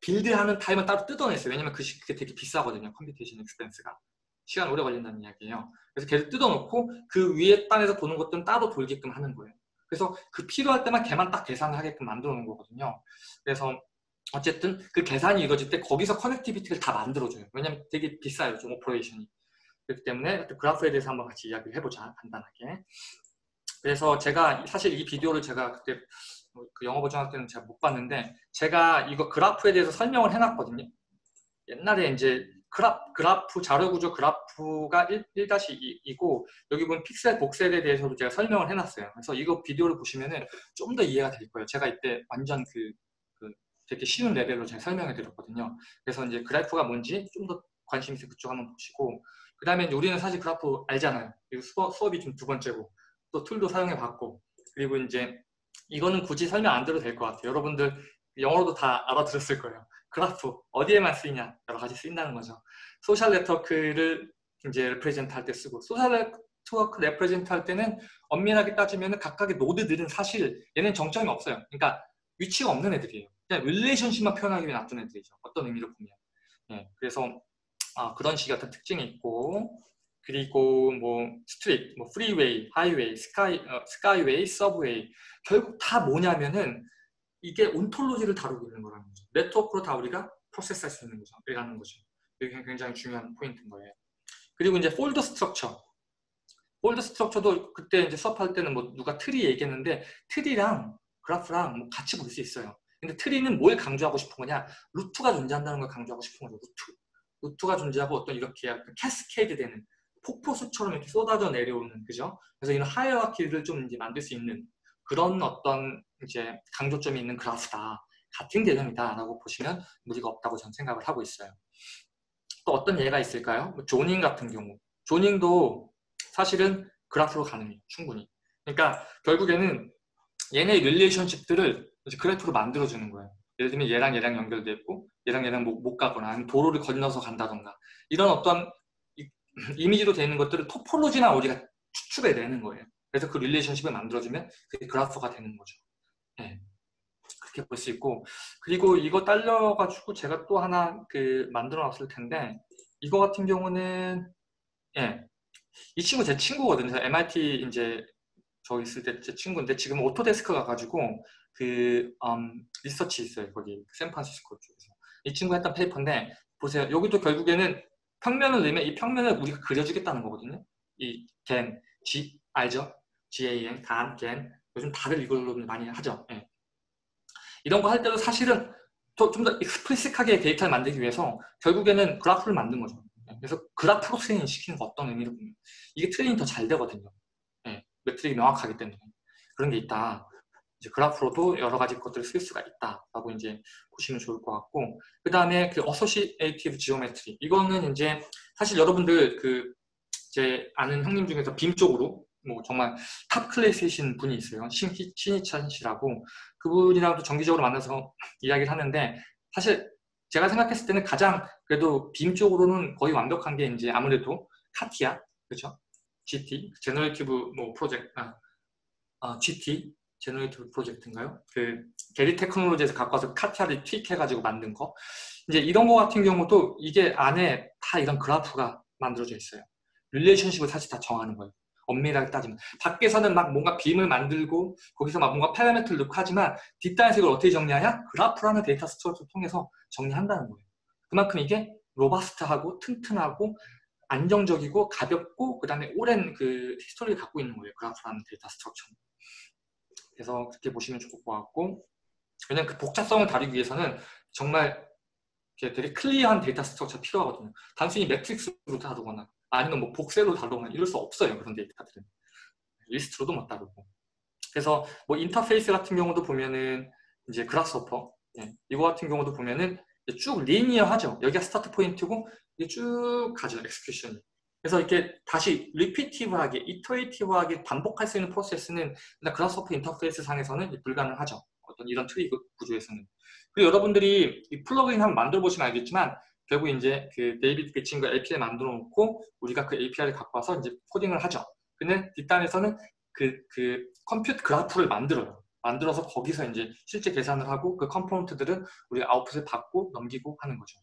build하는 타임은 따로 뜯어냈어요. 왜냐면 그, 그게 되게 비싸거든요. computation expense가. 시간 오래 걸린다는 이야기예요. 그래서 걔를 뜯어놓고 그 위에 땅에서 보는 것들은 따로 돌게끔 하는 거예요. 그래서 그 필요할 때만 걔만 딱 계산을 하게끔 만들어 놓은 거거든요. 그래서 어쨌든 그 계산이 이루어질 때 거기서 connectivity를 다 만들어줘요. 왜냐면 되게 비싸요. 좀 operation이. 그렇기 때문에 그래프에 대해서 한번 같이 이야기를 해보자. 간단하게. 그래서 제가 사실 이 비디오를 제가 그때 그 영어 버전 할 때는 제가 못 봤는데 제가 이거 그래프에 대해서 설명을 해놨거든요. 옛날에 이제 그라, 그래프 자료 구조 그래프가 1, 1-2이고 여기 보면 픽셀 복셀에 대해서도 제가 설명을 해놨어요. 그래서 이거 비디오를 보시면은 좀 더 이해가 될 거예요. 제가 이때 완전 그, 그 되게 쉬운 레벨로 제가 설명해 드렸거든요. 그래서 이제 그래프가 뭔지 좀 더 관심 있으면 그쪽 한번 보시고 그 다음에 우리는 사실 그래프 알잖아요. 수업, 수업이 좀 두 번째고 또 tool도 사용해 봤고 그리고 이제 이거는 굳이 설명 안 드려도 될 것 같아요. 여러분들 영어로도 다 알아들었을 거예요. 그래프 어디에만 쓰이냐 여러 가지 쓰인다는 거죠. 소셜 네트워크를 이제 represent 할 때 쓰고 소셜 네트워크 represent 할 때는 엄밀하게 따지면 각각의 노드들은 사실 얘는 정점이 없어요. 그러니까 위치가 없는 애들이에요. 그냥 relationship만 표현하기 위해 놔둔 애들이죠. 어떤 의미로 보면. 예, 그래서 아, 그런 식의 어떤 특징이 있고 그리고 뭐 street, 뭐 freeway, highway, sky, 어, skyway, subway 결국 다 뭐냐면은 이게 ontology를 다루고 있는 거라는 거죠. 네트워크로 다 우리가 process할 수 있는 거죠. 이라는 거죠. 이게 굉장히 중요한 포인트인 거예요. 그리고 이제 folder structure. folder structure도 그때 이제 수업할 때는 뭐 누가 트리 얘기했는데 트리랑 그래프랑 뭐 같이 볼 수 있어요. 근데 트리는 뭘 강조하고 싶은 거냐? 루트가 존재한다는 걸 강조하고 싶은 거죠. 루트. 루트가 존재하고 어떤 이렇게 cascade 되는 폭포수처럼 이렇게 쏟아져 내려오는 그죠? 그래서 이런 하이어키를 좀 이제 만들 수 있는 그런 어떤 이제 강조점이 있는 그래프다. 같은 개념이다라고 보시면 무리가 없다고 저는 생각을 하고 있어요. 또 어떤 예가 있을까요? 뭐 zoning 같은 경우. zoning도 사실은 그래프로 가능해요. 충분히. 그러니까 결국에는 얘네 relationship들을 그래프로 만들어주는 거예요. 예를 들면 얘랑 얘랑 연결돼 있고 얘랑 얘랑 못, 못 가거나 아니면 도로를 건너서 간다던가 이런 어떤 *clears throat* 이미지로 되어 있는 것들을 topology나 우리가 추출해내는 거예요. 그래서 그 relationship을 만들어주면 그게 그래프가 되는 거죠. 네. 그렇게 볼 수 있고 그리고 이거 딸려가지고 제가 또 하나 그 만들어 놨을 텐데 이거 같은 경우는 예. 이 친구 제 친구거든요. MIT 이제 저 있을 때 제 친구인데 지금 Autodesk 가가지고 그 음, 리서치 있어요. 거기 샌프란시스코 쪽에서 이 친구 했던 페이퍼인데 보세요. 여기도 결국에는 평면을 넣으면 이 평면을 우리가 그려주겠다는 거거든요. 이 GAN, G 알죠? GAN, 간, GAN 요즘 다들 이걸로 많이 하죠. 예. 이런 거 할 때도 사실은 좀 더 explicit하게 데이터를 만들기 위해서 결국에는 그래프를 만든 거죠. 예. 그래서 그래프로 트레이닝 시키는 거 어떤 의미로 보면 이게 트레이닝 더 잘 되거든요. 예. metric이 명확하기 때문에 그런 게 있다. 이제 그래프로도 여러 가지 것들을 쓸 수가 있다라고 이제 보시면 좋을 것 같고 그 다음에 그 associative geometry 이거는 이제 사실 여러분들 그제 아는 형님 중에서 BIM 쪽으로 뭐 정말 top class이신 분이 있어요 신희, 신희찬 씨라고 그분이랑도 정기적으로 만나서 *laughs* 이야기를 하는데 사실 제가 생각했을 때는 가장 그래도 BIM 쪽으로는 거의 완벽한 게 이제 아무래도 CATIA 그렇죠 GT generative 뭐 프로젝트 아, 아 GT generative 프로젝트인가요? 그 Gehry Technology에서 갖고 와서 CATIA를 tweak해가지고 만든 거. 이제 이런 거 같은 경우도 이게 안에 다 이런 그래프가 만들어져 있어요. relationship을 사실 다 정하는 거예요. 엄밀하게 따지면. 밖에서는 막 뭔가 BIM을 만들고 거기서 막 뭔가 파라미터를 넣고 하지만 뒷단에서 이걸 어떻게 정리하냐? 그래프라는 data structure를 통해서 정리한다는 거예요. 그만큼 이게 robust하고 튼튼하고 안정적이고 가볍고 그 다음에 오랜 그 history를 갖고 있는 거예요. 그래프라는 data structure는. 그래서 그렇게 보시면 좋을 것 같고 왜냐면 그 복잡성을 다루기 위해서는 정말 되게 clear한 data structure 필요하거든요. 단순히 매트릭스로 다루거나 아니면 뭐 voxel로 다루거나 이럴 수 없어요. 그런 데이터들은. 리스트로도 못 다루고. 그래서 뭐 인터페이스 같은 경우도 보면은 이제 Grasshopper 예, 이거 같은 경우도 보면은 쭉 linear하죠. 여기가 start point고 이게 쭉 가죠. execution이. 그래서 이렇게 다시 repetitive하게, iterative하게 반복할 수 있는 프로세스는 Grasshopper 인터페이스 상에서는 불가능하죠. 어떤 이런 트리 구조에서는. 그리고 여러분들이 이 플러그인 한번 만들어 보시면 알겠지만 결국 이제 그 데이비드 그 친구가 API 만들어 놓고 우리가 그 API를 갖고 와서 이제 코딩을 하죠. 근데 뒷단에서는 그, 그 컴퓨터 그래프를 만들어요. 만들어서 거기서 이제 실제 계산을 하고 그 컴포넌트들은 우리가 아웃풋을 받고 넘기고 하는 거죠.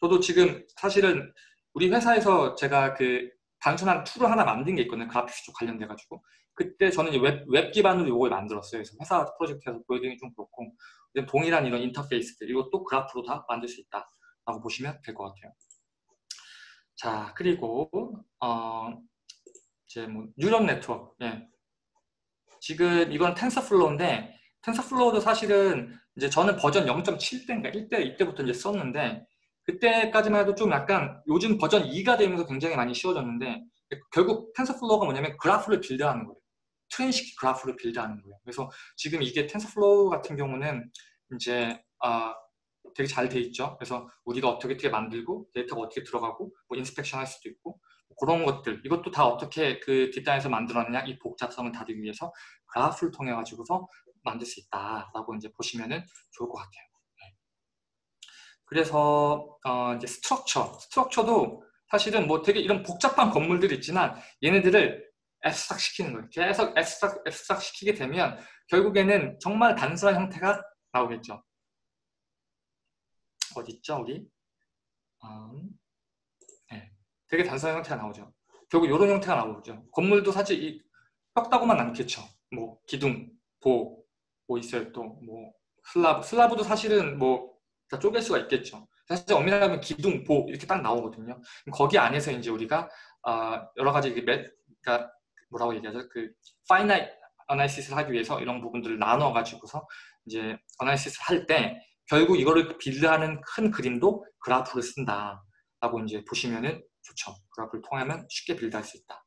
저도 지금 사실은 우리 회사에서 제가 그 단순한 tool을 하나 만든 게 있거든요. graphics 쪽 관련돼가지고. 그때 저는 웹, 웹 기반으로 이걸 만들었어요. 그래서 회사 프로젝트에서 보여드리기 좀 그렇고. 동일한 이런 인터페이스들, 이것도 그래프로 다 만들 수 있다 라고 보시면 될 것 같아요. 자, 그리고, 어, 이제 뭐, neural network. 예. 지금 이건 TensorFlow인데, TensorFlow도 사실은 이제 저는 버전 0.7대인가 1대, 이때부터 이제 썼는데, 그때까지만 해도 좀 약간 요즘 버전 2가 되면서 굉장히 많이 쉬워졌는데 결국 TensorFlow가 뭐냐면 그래프를 build하는 거예요. 트레인식 그래프를 build하는 거예요. 그래서 지금 이게 TensorFlow 같은 경우는 이제 아, 되게 잘 돼 있죠. 그래서 우리가 어떻게 어떻게 만들고 데이터가 어떻게 들어가고 뭐 inspection 할 수도 있고 뭐 그런 것들 이것도 다 어떻게 그 뒷단에서 만들었냐 이 복잡성을 다루기 위해서 그래프를 통해 가지고서 만들 수 있다라고 이제 보시면은 좋을 것 같아요. 그래서 어 이제 structure, structure도 사실은 뭐 되게 이런 복잡한 건물들이 있지만 얘네들을 abstract 시키는 거예요. 계속 abstract, abstract 시키게 되면 결국에는 정말 단순한 형태가 나오겠죠. 어디 있죠, 우리? 어, 음, 네, 되게 단순한 형태가 나오죠. 결국 이런 형태가 나오죠. 건물도 사실 이 뼈다고만 남겠죠. 뭐 기둥, 보, 뭐 있어요 또 뭐 슬라브, 슬라브도 사실은 뭐 다 쪼갤 수가 있겠죠. 사실 엄밀히 하면 기둥, 보 이렇게 딱 나오거든요. 거기 안에서 이제 우리가 어, 여러 가지 매, 그러니까 뭐라고 얘기하죠? 그 finite analysis를 하기 위해서 이런 부분들을 나눠 가지고서 이제 analysis를 할 때 결국 이거를 build하는 큰 그림도 그래프를 쓴다라고 이제 보시면은 좋죠. 그래프를 통하면 쉽게 build할 수 있다.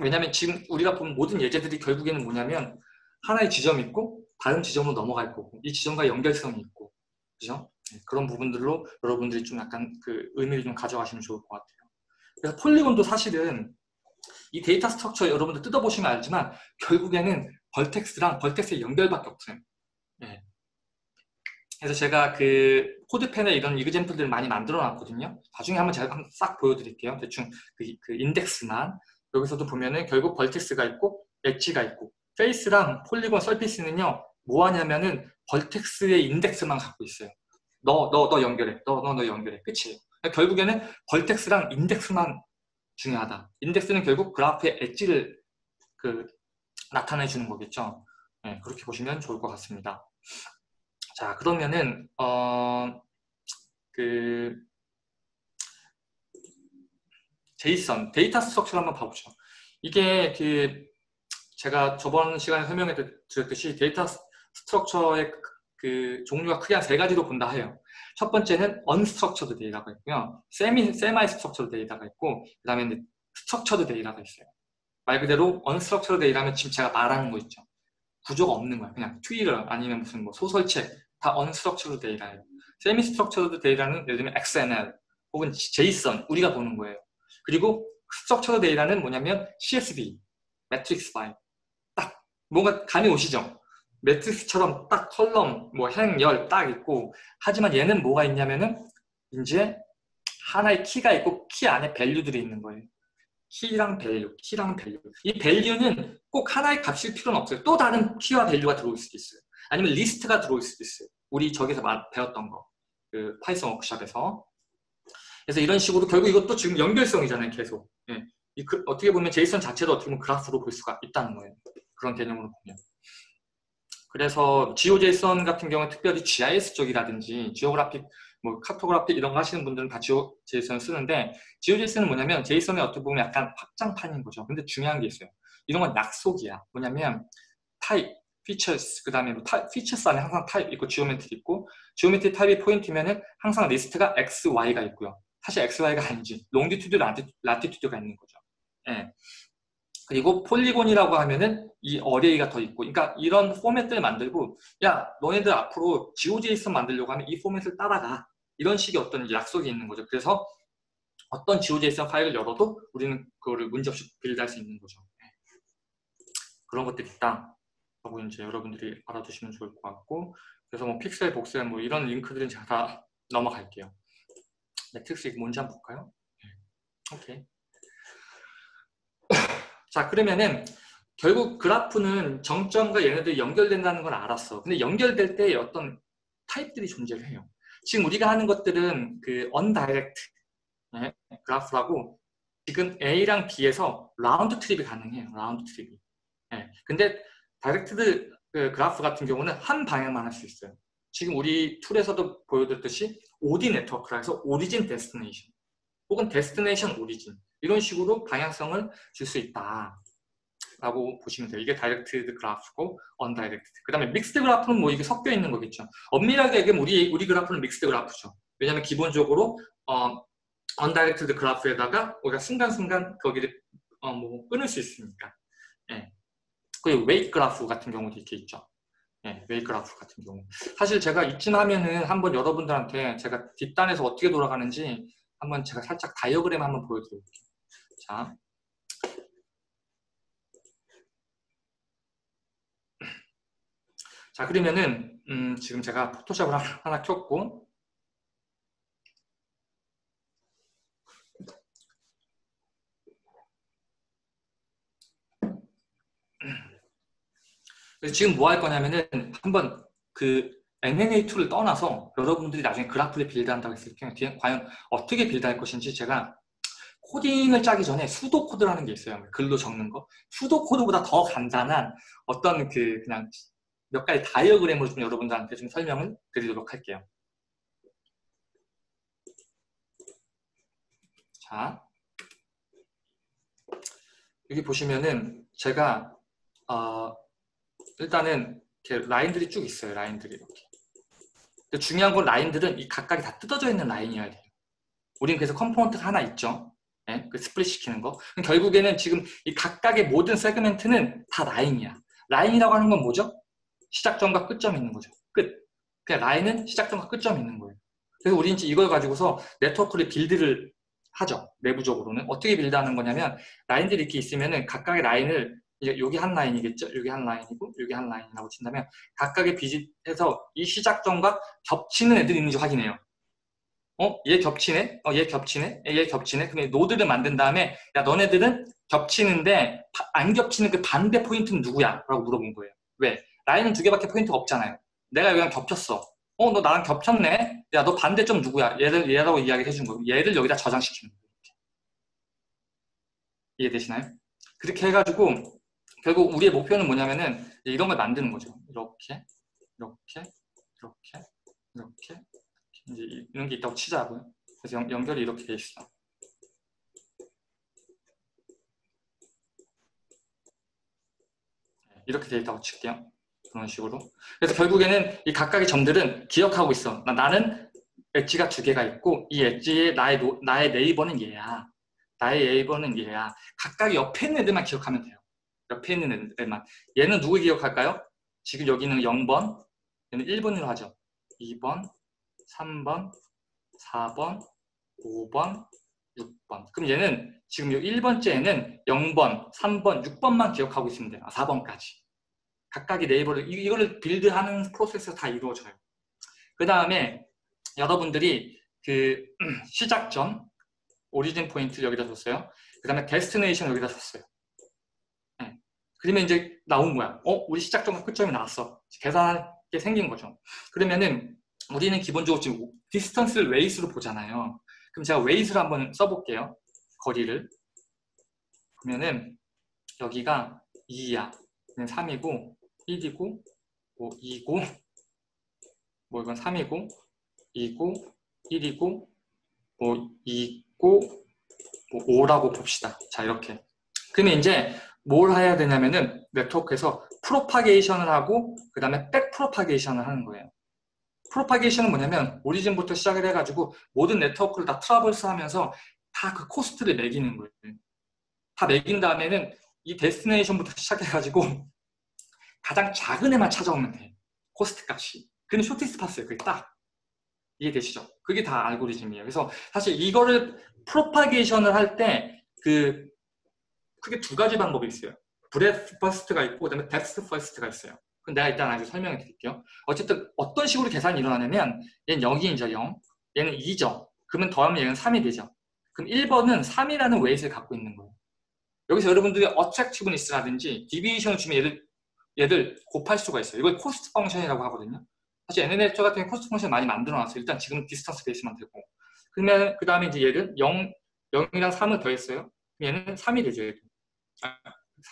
왜냐하면 지금 우리가 본 모든 예제들이 결국에는 뭐냐면 하나의 지점이 있고 다른 지점으로 넘어갈 거고 이 지점과 연결성이 있고 그죠? 네, 그런 부분들로 여러분들이 좀 약간 그 의미를 좀 가져가시면 좋을 것 같아요. 그래서 polygon도 사실은 이 data structure 여러분들 뜯어보시면 알지만 결국에는 vertex랑 vertex의 연결밖에 없어요. 네. 그래서 제가 그 CodePen에 이런 example들을 많이 만들어 놨거든요. 나중에 한번 제가 싹 보여드릴게요. 대충 그, 그 인덱스만 여기서도 보면은 결국 vertex가 있고 엣지가 있고 face랑 polygon surface는요 뭐 하냐면은 vertex의 인덱스만 갖고 있어요. 너, 너, 너 연결해. 너, 너, 너 연결해. 끝이에요. 결국에는 vertex랑 인덱스만 중요하다. 인덱스는 결국 그래프의 엣지를 그 나타내 주는 거겠죠. 네, 그렇게 보시면 좋을 것 같습니다. 자, 그러면은 어, 그 JSON data structure를 한번 봐보죠. 이게 그 제가 저번 시간에 설명해 드렸듯이 data structure의 그 종류가 크게 한 세 가지로 본다 해요. 첫 번째는 unstructured 데이터가 있고요. semi, semi structured 데이터가 있고 그 다음에 structured 데이터가 있어요. 말 그대로 unstructured 데이터면 지금 제가 말하는 거 있죠. 구조가 없는 거야. 그냥 트위터 아니면 무슨 뭐 소설책 다 unstructured 데이터예요. semi structured 데이터는 예를 들면 XML 혹은 JSON 우리가 보는 거예요. 그리고 structured 데이터는 뭐냐면 CSV, 매트릭스 파일 딱 뭔가 감이 오시죠? 매트릭스처럼 딱 column, 뭐 행, 열 딱 있고 하지만 얘는 뭐가 있냐면은 이제 하나의 키가 있고 키 안에 value들이 있는 거예요. 키랑 value, 키랑 value. 이 value는 꼭 하나의 값일 필요는 없어요. 또 다른 키와 value가 들어올 수도 있어요. 아니면 리스트가 들어올 수도 있어요. 우리 저기서 배웠던 거. 그 Python 워크샵에서. 그래서 이런 식으로 결국 이것도 지금 연결성이잖아요. 계속. 예. 그, 어떻게 보면 JSON 자체도 어떻게 보면 그래프로 볼 수가 있다는 거예요. 그런 개념으로 보면. 그래서 GeoJSON 같은 경우는 특별히 GIS 쪽이라든지 geographic, 뭐 cartographic 이런 거 하시는 분들은 다 GeoJSON 쓰는데 GeoJSON은 뭐냐면 JSON의 어떻게 보면 약간 확장판인 거죠. 근데 중요한 게 있어요. 이런 건 약속이야. 뭐냐면 타입, features, 그 다음에 뭐 타, features 안에 항상 타입 있고 geometry 있고 geometry 타입이 포인트면은 항상 리스트가 X, Y가 있고요. 사실 X, Y가 아니지. longitude, latitude가 있는 거죠. 예. 그리고 polygon이라고 하면은 이 array가 더 있고 그러니까 이런 포맷들을 만들고 야 너네들 앞으로 GeoJSON 만들려고 하면 이 포맷을 따라가 이런 식의 어떤 약속이 있는 거죠 그래서 어떤 GeoJSON 파일을 열어도 우리는 그거를 문제없이 build할 수 있는 거죠 네. 그런 것들이 있다 하고 이제 여러분들이 알아두시면 좋을 것 같고 그래서 뭐 픽셀, voxel 뭐 이런 링크들은 제가 다 넘어갈게요 매트릭스 이게 뭔지 한번 볼까요? 네. 오케이 자 그러면은 결국 그래프는 정점과 얘네들이 연결된다는 걸 알았어. 근데 연결될 때 어떤 타입들이 존재를 해요. 지금 우리가 하는 것들은 그 undirected, 그래프라고 지금 A랑 B에서 round trip이 가능해요. round trip이. 네, 근데 directed 그 그래프 같은 경우는 한 방향만 할 수 있어요. 지금 우리 tool에서도 보여드렸듯이 OD 네트워크라 해서 origin destination 혹은 destination origin 이런 식으로 방향성을 줄 수 있다. 라고 보시면 돼요. 이게 directed 그래프고 undirected. 그 다음에 mixed 그래프는 뭐 이게 섞여 있는 거겠죠. 엄밀하게 얘기하면 우리, 우리 그래프는 mixed 그래프죠. 왜냐하면 기본적으로 어, undirected 그래프에다가 우리가 순간순간 거기를 어, 뭐 끊을 수 있으니까. 예. 그리고 weight 그래프 같은 경우도 이렇게 있죠. 예, weight 그래프 같은 경우. 사실 제가 이쯤 하면은 한번 여러분들한테 제가 뒷단에서 어떻게 돌아가는지 한번 제가 살짝 다이어그램 한번 보여드릴게요. 자. 자, 그러면은, 음, 지금 제가 Photoshop을 하나 켰고, 지금 뭐 할 거냐면은, 한번 그 NNA2를 떠나서 여러분들이 나중에 그래프를 빌드한다고 했을 때 뒤에 과연 어떻게 빌드할 것인지 제가 코딩을 짜기 전에 수도 코드라는 게 있어요. 글로 적는 거. 수도 코드보다 더 간단한 어떤 그 그냥 몇 가지 다이어그램으로 좀 여러분들한테 좀 설명을 드리도록 할게요. 자, 여기 보시면은 제가 어, 일단은 이렇게 라인들이 쭉 있어요. 라인들이 이렇게. 근데 중요한 건 라인들은 이 각각이 다 뜯어져 있는 라인이어야 돼요. 우리는 그래서 component가 하나 있죠. 네? 그 split 시키는 거. 결국에는 지금 이 각각의 모든 segment는 다 라인이야. 라인이라고 하는 건 뭐죠? 시작점과 끝점이 있는 거죠. 끝. 그냥 라인은 시작점과 끝점이 있는 거예요. 그래서 우리는 이걸 가지고서 네트워크를 build를 하죠. 내부적으로는. 어떻게 build하는 거냐면 라인들이 이렇게 있으면은 각각의 라인을 이제 여기 한 라인이겠죠? 여기 한 라인이고 여기 한 라인이라고 친다면 각각의 비짓에서 이 시작점과 겹치는 애들이 있는지 확인해요. 어? 얘 겹치네? 어, 얘 겹치네? 얘 겹치네? 그럼 노드를 만든 다음에 야 너네들은 겹치는데 안 겹치는 그 반대 포인트는 누구야? 라고 물어본 거예요. 왜? 라인은 두 개밖에 포인트가 없잖아요. 내가 여기랑 겹쳤어. 어, 너 나랑 겹쳤네? 야, 너 반대점 누구야? 얘를, 얘라고 이야기를 해준 거고, 얘를 여기다 저장시키는 거예요. 이해되시나요? 그렇게 해가지고, 결국 우리의 목표는 뭐냐면은, 이런 걸 만드는 거죠. 이렇게, 이렇게, 이렇게, 이렇게, 이제 이런 게 있다고 치자고요. 그래서 연, 연결이 이렇게 돼 있어. 네, 이렇게 돼 있다고 칠게요. 그런 식으로. 그래서 결국에는 이 각각의 점들은 기억하고 있어. 나는 엣지가 두 개가 있고 이 엣지의 나의 노, 나의 네이버는 얘야. 나의 네이버는 얘야. 각각 옆에 있는 애들만 기억하면 돼요. 옆에 있는 애들만. 얘는 누구 기억할까요? 지금 여기는 0번, 얘는 1번으로 하죠. 2번, 3번, 4번, 5번, 6번. 그럼 얘는 지금 이 1번째에는 0번, 3번, 6번만 기억하고 있으면 돼요. 아, 4번까지. 각각의 neighbor를 이거를 build하는 프로세스가 다 이루어져요. 그 다음에 여러분들이 그 *clears throat* 시작점 origin 포인트 여기다 줬어요. 그 다음에 destination 여기다 줬어요. 네. 그러면 이제 나온 거야. 어? 우리 시작점과 끝점이 나왔어. 계산할 게 생긴 거죠. 그러면은 우리는 기본적으로 지금 distance를 weights로 보잖아요. 그럼 제가 weights를 한번 써볼게요. 거리를. 그러면은 여기가 2야. 3이고 1이고 뭐 2고 뭐 이건 3이고 2고 1이고 뭐 2고 뭐 5라고 봅시다. 자 이렇게 그러면 이제 뭘 해야 되냐면은 네트워크에서 propagation을 하고 그 다음에 back propagation을 하는 거예요. propagation은 뭐냐면 origin부터 시작을 해가지고 모든 네트워크를 다 traverse 하면서 다 그 cost를 매기는 거예요. 다 매긴 다음에는 이 destination부터 시작해가지고 가장 작은 애만 찾아오면 돼. cost 값이. 그는 shortest path예요. 그게 딱. 이해되시죠? 그게 다 알고리즘이에요. 그래서 사실 이거를 propagation을 할 때 그 크게 두 가지 방법이 있어요. breadth first가 있고 그다음에 depth first가 있어요. 그럼 내가 일단 아주 설명해 드릴게요. 어쨌든 어떤 식으로 계산이 일어나냐면 얘는 0이죠. 0. 얘는 2죠. 그러면 더하면 얘는 3이 되죠. 그럼 1번은 3이라는 weight를 갖고 있는 거예요. 여기서 여러분들이 attractiveness라든지 deviation을 주면 얘를 얘들 곱할 수가 있어요. 이걸 cost function이라고 하거든요. 사실 NNH 같은 경우 cost function 많이 만들어놨어요. 일단 지금 distance base만 되고. 그러면 그 다음에 이제 얘를 0, 0이랑 3을 더했어요. 얘는 3이 되죠. 얘도. 아,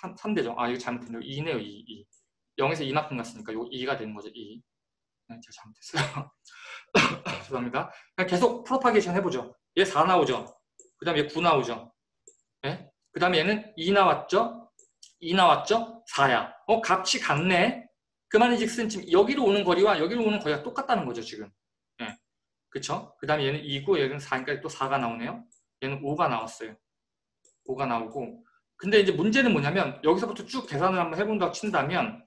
3, 3 되죠. 아 이거 잘못했네요. 2네요. 2, 2. 0에서 2만큼 갔으니까 이거 2가 되는 거죠. 2. 네, 제가 잘못했어요. *laughs* 죄송합니다. 그냥 계속 프로파게이션 해보죠. 얘 4 나오죠. 그 다음에 얘 9 나오죠. 네? 그 다음에 얘는 2 나왔죠. 2 나왔죠? 4야. 어, 값이 같네. 그만의즉슨 지금 여기로 오는 거리와 여기로 오는 거리가 똑같다는 거죠, 지금. 예. 그쵸? 그 다음에 얘는 2고 얘는 4니까 또 4가 나오네요. 얘는 5가 나왔어요. 5가 나오고. 근데 이제 문제는 뭐냐면 여기서부터 쭉 계산을 한번 해본다고 친다면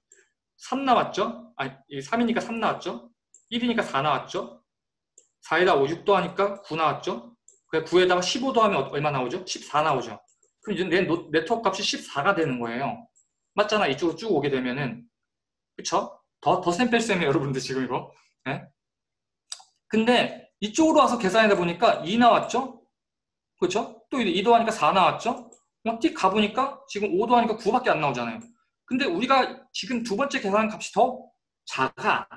3 나왔죠? 아니, 3이니까 3 나왔죠? 1이니까 4 나왔죠? 4에다 5, 6 더하니까 9 나왔죠? 그 9에다가 15 더하면 얼마 나오죠? 14 나오죠? 그럼 이제 내 네트워크 값이 14가 되는 거예요. 맞잖아. 이쪽으로 쭉 오게 되면은. 그쵸? 더, 더 샘플 셈이에요, 여러분들 지금 이거. 네? 근데 이쪽으로 와서 계산하다 보니까 2 나왔죠? 그쵸? 또2 더하니까 4 나왔죠? 어, 띡 가보니까 지금 5 더하니까 9밖에 안 나오잖아요. 근데 우리가 지금 두 번째 계산 값이 더 작아.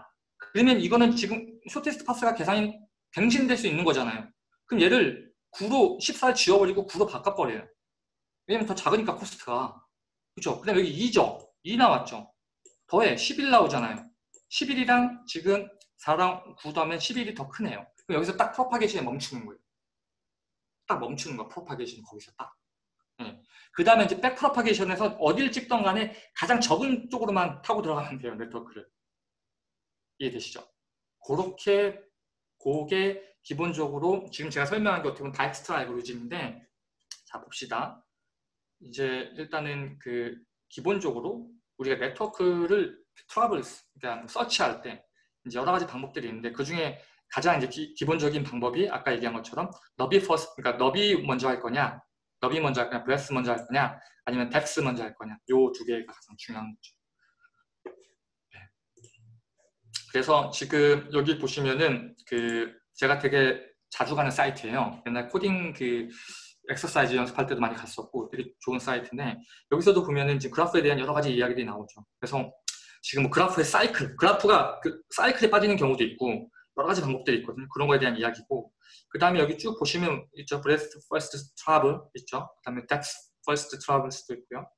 그러면 이거는 지금 shortest path가 계산이 갱신될 수 있는 거잖아요. 그럼 얘를 9로 14를 지워버리고 9로 바꿔버려요. 왜냐면 더 작으니까 코스트가. 그죠? 그 다음에 여기 2죠? 2 나왔죠? 더해 11 나오잖아요. 11이랑 지금 4랑 9 더하면 11이 더 크네요. 그럼 여기서 딱 propagation에 멈추는 거예요. 딱 멈추는 거야. propagation 거기서 딱. 네. 그 다음에 이제 back propagation에서 어디를 찍던 간에 가장 적은 쪽으로만 타고 들어가면 돼요. 네트워크를. 이해되시죠? 그렇게 그게 기본적으로 지금 제가 설명한 게 어떻게 보면 Dijkstra 알고리즘인데 자 봅시다. 이제 일단은 그 기본적으로 우리가 네트워크를 traverse 그러니까 서치할 때 이제 여러 가지 방법들이 있는데 그 중에 가장 이제 기, 본적인 방법이 아까 얘기한 것처럼 너비 first 그러니까 너비 먼저 할 거냐 너비 먼저 할 거냐 breadth 먼저 할 거냐 아니면 덱스 먼저 할 거냐 요 두 개가 가장 중요한 거죠. 네. 그래서 지금 여기 보시면은 그 제가 되게 자주 가는 사이트예요. 옛날 코딩 그 엑서사이즈 연습할 때도 많이 갔었고 되게 좋은 사이트인데 여기서도 보면은 지금 그래프에 대한 여러 가지 이야기들이 나오죠. 그래서 지금 뭐 그래프의 사이클, 그래프가 그 사이클에 빠지는 경우도 있고 여러 가지 방법들이 있거든요. 그런 거에 대한 이야기고 그 다음에 여기 쭉 보시면 있죠. breadth first traverse 있죠. 그 다음에 depth first traverse도 있고요.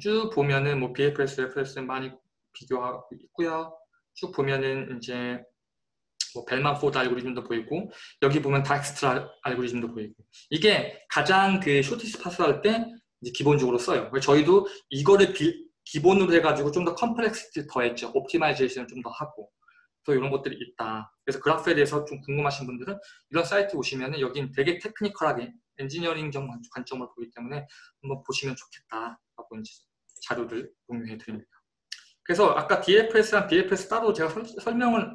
쭉 보면은 뭐 BFS, DFS 많이 비교하고 있고요. 쭉 보면은 이제 뭐 Bellman Ford 알고리즘도 보이고 여기 보면 Dijkstra 알고리즘도 보이고 이게 가장 그 shortest path 할 때 기본적으로 써요. 저희도 이거를 비, 기본으로 해가지고 좀 더 complexity 더했죠. optimization을 좀 더 하고 또 이런 것들이 있다. 그래서 그래프에 대해서 좀 궁금하신 분들은 이런 사이트 오시면은 여긴 되게 technical하게 엔지니어링적 관점을 보기 때문에 한번 보시면 좋겠다라고 이제 자료를 공유해 드립니다. 그래서 아까 DFS랑 BFS 따로 제가 설, 설명을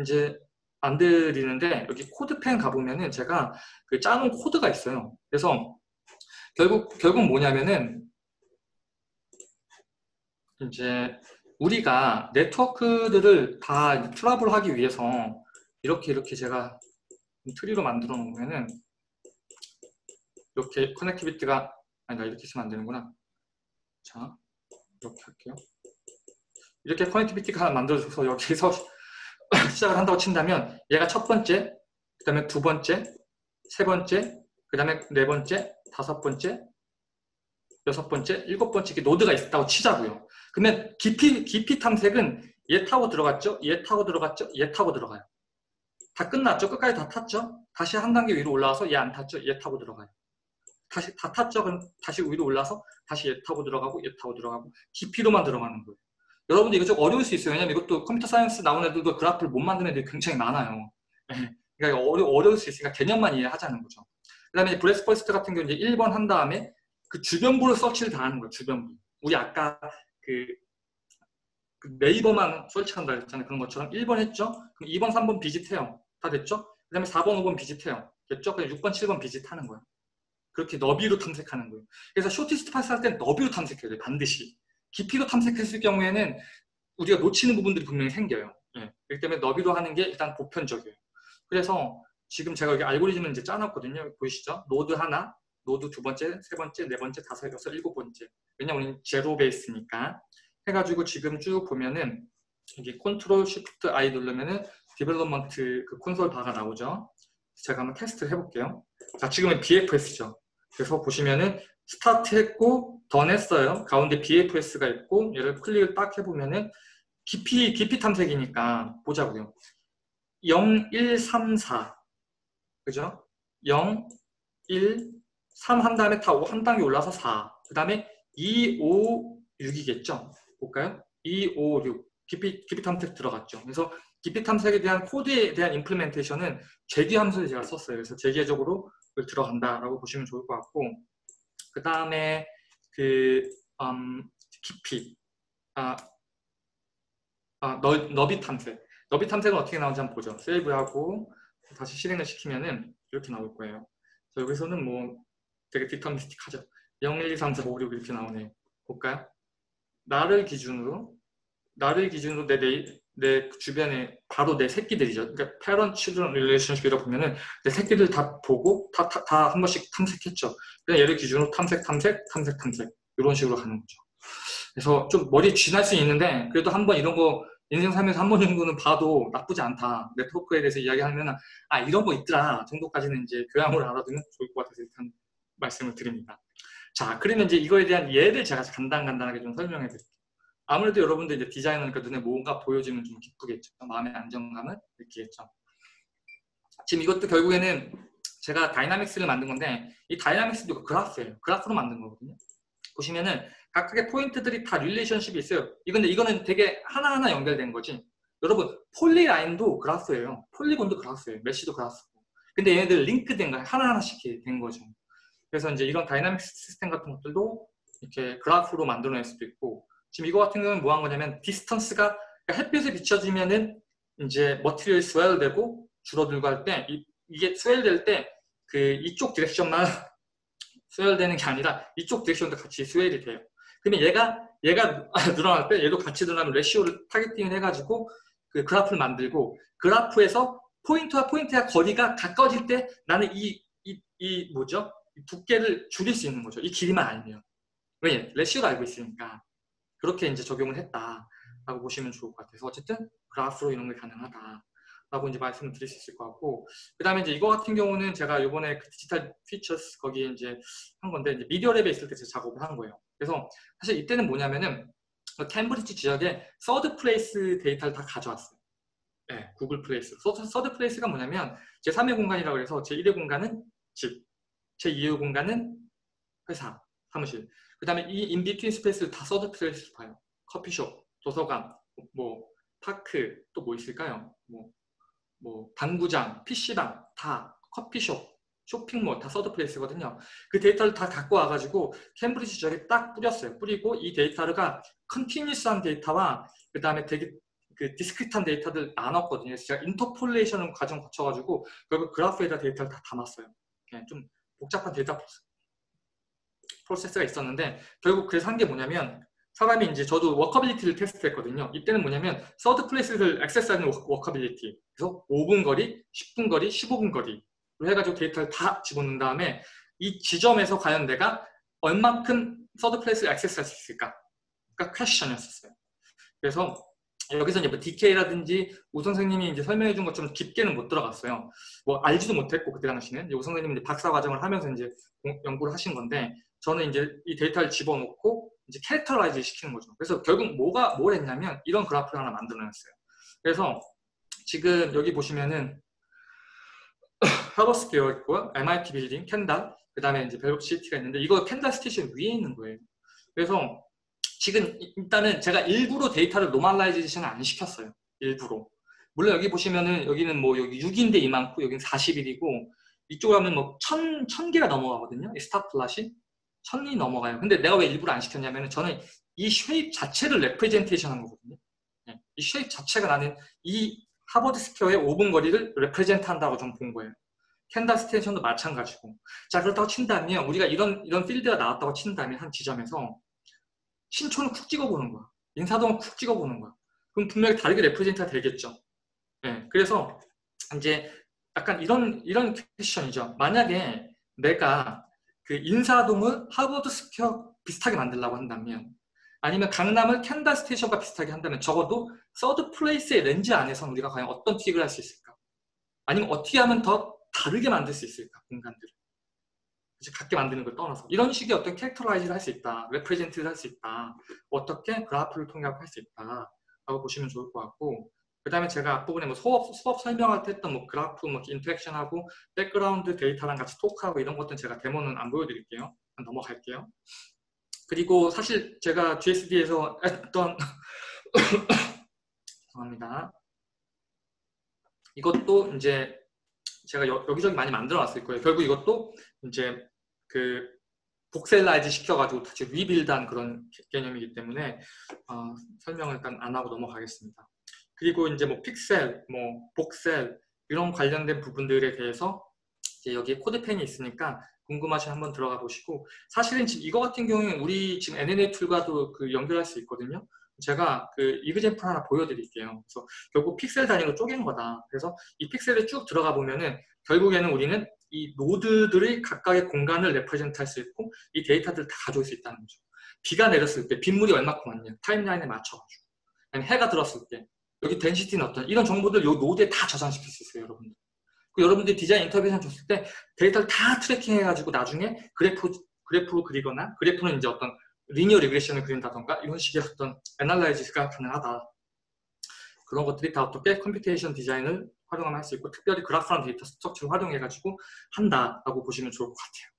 이제 안 드리는데 여기 CodePen 가보면은 제가 그 짜놓은 코드가 있어요. 그래서 결국 결국 뭐냐면은 이제 우리가 네트워크들을 다 traverse하기 위해서 이렇게 이렇게 제가 트리로 만들어 놓으면은 이렇게 connectivity가 아니다 이렇게 쓰면 안 되는구나. 자 이렇게 할게요. 이렇게 connectivity가 하나 만들어줘서 여기서 *laughs* 시작을 한다고 친다면 얘가 첫 번째, 그 다음에 두 번째, 세 번째, 그 다음에 네 번째, 다섯 번째, 여섯 번째, 일곱 번째 이렇게 노드가 있다고 치자고요. 그러면 깊이, 깊이 탐색은 얘 타고 들어갔죠? 얘 타고 들어갔죠? 얘 타고 들어가요. 다 끝났죠? 끝까지 다 탔죠? 다시 한 단계 위로 올라와서 얘 안 탔죠? 얘 타고 들어가요. 다시 다 탔죠? 그럼 다시 위로 올라서 다시 얘 타고 들어가고 얘 타고 들어가고 깊이로만 들어가는 거예요. 여러분들 이거 좀 어려울 수 있어요. 왜냐면 이것도 computer science 나온 애들도 그래프를 못 만드는 애들이 굉장히 많아요. 네. 그러니까 어려, 어려울 수 있으니까 개념만 이해하자는 거죠. 그 다음에 breadth first 같은 경우 이제 1번 한 다음에 그 주변부를 서치를 다 하는 거예요. 주변부. 우리 아까 그, 그 neighbor만 search한다 했잖아요. 그런 것처럼 1번 했죠? 그럼 2번, 3번 visit해요. 다 됐죠? 그 다음에 4번, 5번 visit해요. 됐죠? 그냥 6번, 7번 visit하는 거예요. 그렇게 너비로 탐색하는 거예요. 그래서 shortest path 할 때는 너비로 탐색해야 돼요. 반드시. 깊이로 탐색했을 경우에는 우리가 놓치는 부분들이 분명히 생겨요. 예. 그렇기 때문에 너비로 하는 게 일단 보편적이에요. 그래서 지금 제가 여기 알고리즘을 이제 짜놨거든요. 보이시죠? 노드 하나, 노드 두 번째, 세 번째, 네 번째, 다섯, 여섯, 일곱 번째. 왜냐면 우리는 zero base니까. 해가지고 지금 쭉 보면은 여기 Control Shift I 누르면은 development 그 콘솔 바가 나오죠. 제가 한번 테스트를 해볼게요. 자, 지금은 BFS죠. 그래서 보시면은 스타트 했고 던 했어요. 가운데 BFS가 있고 얘를 클릭을 딱 해보면은 깊이 깊이 탐색이니까 보자고요. 0, 1, 3, 4 그죠? 0, 1, 3 한 다음에 다 한 단계 올라서 4. 그 다음에 2, 5, 6이겠죠? 볼까요? 2, 5, 6. 깊이, 깊이 탐색 들어갔죠. 그래서 깊이 탐색에 대한 코드에 대한 임플멘테이션은 제기 함수를 제가 썼어요. 그래서 제기적으로 들어간다라고 보시면 좋을 것 같고 그 다음에 그 음, 깊이 아, 아 너, 너비 탐색 너비 탐색은 어떻게 나오는지 한번 보죠. 세이브하고 다시 실행을 시키면은 이렇게 나올 거예요. 여기서는 뭐 되게 디터미스틱하죠. 0, 1, 2, 3, 4, 5, 6 이렇게 나오네요. 볼까요? 나를 기준으로 나를 기준으로 내, 내, 내 주변에 바로 내 새끼들이죠. 그러니까 parent children relationship이라고 보면은 내 새끼들 다 보고 다 다 한 번씩 탐색했죠. 그냥 얘를 기준으로 탐색, 탐색, 탐색, 탐색 이런 식으로 가는 거죠. 그래서 좀 머리 쥐날 수 있는데 그래도 한번 이런 거 인생 살면서 한 번 정도는 봐도 나쁘지 않다. 네트워크에 대해서 이야기하면 아 이런 거 있더라 정도까지는 이제 교양으로 알아두면 좋을 것 같아서 일단 말씀을 드립니다. 자 그러면 이제 이거에 대한 예를 제가 간단간단하게 좀 설명해 드릴게요. 아무래도 여러분들 이제 디자이너니까 눈에 뭔가 보여지면 좀 기쁘겠죠. 마음의 안정감을 느끼겠죠. 지금 이것도 결국에는 제가 dynamics를 만든 건데 이 dynamics도 그래프예요. 그래프로 만든 거거든요. 보시면은 각각의 포인트들이 다 relationship이 있어요. 이건데 이거는 되게 하나하나 연결된 거지. 여러분 polyline도 그래프예요. polygon도 그래프예요. mesh도 그래프고. 근데 얘네들 링크된 거 하나하나씩 된 거죠. 그래서 이제 이런 dynamic system 같은 것들도 이렇게 그래프로 만들어낼 수도 있고 지금 이거 같은 경우는 뭐 한 거냐면 distance가 그러니까 햇볕에 비춰지면은 이제 material swell 되고 줄어들고 할 때 이게 swell 될때 그 이쪽 direction만 *laughs* swell 되는 게 아니라 이쪽 direction도 같이 swell이 돼요. 그러면 얘가 얘가 *laughs* 늘어날 때 얘도 같이 늘어나면 ratio를 targeting을 해가지고 그 그래프를 만들고 그래프에서 포인트와 포인트의 거리가 가까워질 때 나는 이, 이, 이 뭐죠? 이 두께를 줄일 수 있는 거죠. 이 길이만 알면. 왜? ratio를 알고 있으니까. 그렇게 이제 적용을 했다라고 보시면 좋을 것 같아서 어쨌든 그래프로 이런 게 가능하다. 라고 이제 말씀을 드릴 수 있을 것 같고 그 다음에 이제 이거 같은 경우는 제가 이번에 그 Digital Futures 거기에 이제 한 건데 이제 Media Lab에 있을 때 제가 작업을 한 거예요. 그래서 사실 이때는 뭐냐면은 그 캠브리지 지역에 third place 데이터를 다 가져왔어요. 네, Google Place. third place가 뭐냐면 제 3의 공간이라고 해서 제 1의 공간은 집, 제 2의 공간은 회사, 사무실. 그 다음에 이 in-between space를 다 place로 봐요. 커피숍, 도서관, 뭐 park, 또 뭐 있을까요? 뭐, 뭐 당구장, PC방, 다 커피숍, 쇼핑몰 다 third place거든요. 그 데이터를 다 갖고 와가지고 캠브리지 지역에 딱 뿌렸어요. 뿌리고 이 데이터가 continuous한 데이터와 그 다음에 되게 그 discrete한 데이터들 나눴거든요. 제가 interpolation을 과정 거쳐가지고 결국 그래프에다 데이터를 다 담았어요. 그냥 좀 복잡한 데이터 프로세스가 있었는데 결국 그래서 한 게 뭐냐면 사람이 이제 저도 walkability를 테스트했거든요. 이때는 뭐냐면 third place를 access하는 walkability 그래서 5분 거리, 10분 거리, 15분 거리 해가지고 데이터를 다 집어넣은 다음에 이 지점에서 과연 내가 얼마큼 third place를 access할 수 있을까? 그러니까 question이었어요. 그래서 여기서 이제 뭐 DK라든지 우 선생님이 이제 설명해 준 것처럼 깊게는 못 들어갔어요. 뭐 알지도 못했고 그때 당시는 우 선생님이 박사 과정을 하면서 이제 연구를 하신 건데 저는 이제 이 데이터를 집어넣고 이제 characterize 시키는 거죠. 그래서 결국 뭐가 뭘 했냐면 이런 그래프를 하나 만들어냈어요. 그래서 지금 여기 보시면은 하버드 스퀘어 있고요. MIT 빌딩, 캔달, 그 다음에 이제 벨록 시티가 있는데 이거 캔달 스테이션 위에 있는 거예요. 그래서 지금 일단은 제가 일부러 데이터를 normalization을 안 시켰어요. 일부러. 물론 여기 보시면은 여기는 뭐 여기 6인데 이만큼 여기는 40일이고 이쪽으로 하면 뭐 1000, 1000개가 넘어가거든요. 이 star plot이 1000이 넘어가요. 근데 내가 왜 일부러 안 시켰냐면은 저는 이 shape 자체를 representation 한 거거든요. 네. 이 shape 자체가 나는 이 하버드 스퀘어의 5분 거리를 represent 한다고 좀 본 거예요. 캔달 스테이션도 마찬가지고. 자, 그렇다고 친다면, 우리가 이런, 이런 필드가 나왔다고 친다면, 한 지점에서, 신촌을 쿡 찍어보는 거야. 인사동을 쿡 찍어보는 거야. 그럼 분명히 다르게 represent가 되겠죠. 네, 그래서, 이제, 약간 이런, 이런 퀘션이죠. 만약에 내가 그 인사동을 하버드 스퀘어 비슷하게 만들려고 한다면, 아니면 강남을 캔달 스테이션과 비슷하게 한다면 적어도 third place의 렌즈 안에서 우리가 과연 어떤 pick을 할 수 있을까? 아니면 어떻게 하면 더 다르게 만들 수 있을까? 공간들을. 이제 같게 만드는 걸 떠나서 이런 식의 어떤 characterize를 할 수 있다, represent를 할 수 있다, 어떻게 그래프를 통해 할수 있다 라고 보시면 좋을 것 같고 그 다음에 제가 앞부분에 뭐 수업, 수업 설명할 때 했던 뭐 그래프, 뭐 interaction하고 백그라운드 데이터랑 같이 talk하고 이런 것들은 제가 데모는 안 보여드릴게요. 넘어갈게요. 그리고 사실 제가 GSD에서 했던 *coughs* 죄송합니다. 이것도 이제 제가 여, 기저기 많이 만들어 놨을 거예요. 결국 이것도 이제 그 voxelize 시켜가지고 다시 rebuild한 그런 개념이기 때문에 어, 설명을 일단 안 하고 넘어가겠습니다. 그리고 이제 뭐 픽셀, 뭐 voxel 이런 관련된 부분들에 대해서 이제 여기에 CodePen이 있으니까 궁금하시면 한번 들어가 보시고 사실은 지금 이거 같은 경우는 우리 지금 NNA tool과도 그 연결할 수 있거든요. 제가 그 example 하나 보여드릴게요. 그래서 결국 픽셀 단위로 쪼갠 거다. 그래서 이 픽셀을 쭉 들어가 보면은 결국에는 우리는 이 노드들의 각각의 공간을 represent 할 수 있고 이 데이터들을 다 가져올 수 있다는 거죠. 비가 내렸을 때 빗물이 얼마큼 왔냐 timeline에 맞춰가지고 해가 들었을 때 여기 density는 어떤 이런 정보들 요 노드에 다 저장시킬 수 있어요, 여러분들. 그 여러분들이 디자인 intervention 줬을 때 데이터를 다 tracking 해가지고 나중에 그래프 그래프로 그리거나 그래프는 이제 어떤 linear regression을 그린다던가 이런 식의 어떤 analyze가 가능하다. 그런 것들이 다 어떻게 computation 디자인을 활용하면 할수 있고 특별히 그래프랑 데이터 structure를 활용해가지고 한다라고 보시면 좋을 것 같아요.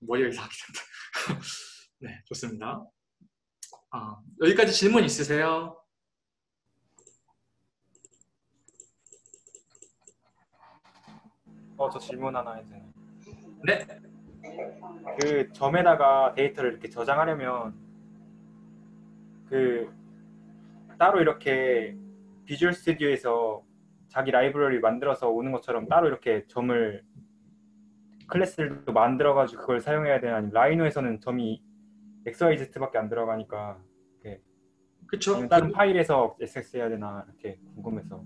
머리가 이상하게 된다. *laughs* 네, 좋습니다. 아, 여기까지 질문 있으세요? 어, 저 질문 하나 해도 되나요? 네. 그 점에다가 데이터를 이렇게 저장하려면 그 따로 이렇게 비주얼 스튜디오에서 자기 라이브러리 만들어서 오는 것처럼 따로 이렇게 점을 class를 또 만들어가지고 그걸 사용해야 되나 아니면 라이노에서는 점이 XYZ밖에 안 들어가니까 그쵸? 아니면 다른 파일에서 access 해야 되나 이렇게 궁금해서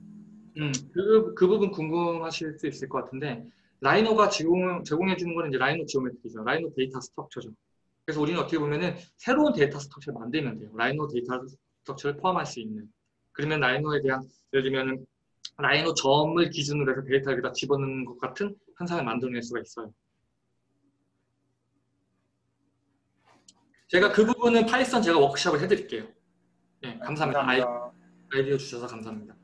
음, 그, 그 부분 궁금하실 수 있을 것 같은데 라이노가 제공, 제공해 주는 거는 이제 라이노 geometry죠. 라이노 데이터 structure죠. 그래서 우리는 어떻게 보면은 새로운 데이터 structure를 만들면 돼요. 라이노 데이터 structure를 포함할 수 있는. 그러면 라이노에 대한 예를 들면은 라이노 점을 기준으로 해서 데이터를 여기다 집어넣는 것 같은 현상을 만들어낼 수가 있어요. 제가 그 부분은 파이썬 제가 워크샵을 해드릴게요. 네, 감사합니다. 아이, 아이디어 주셔서 감사합니다.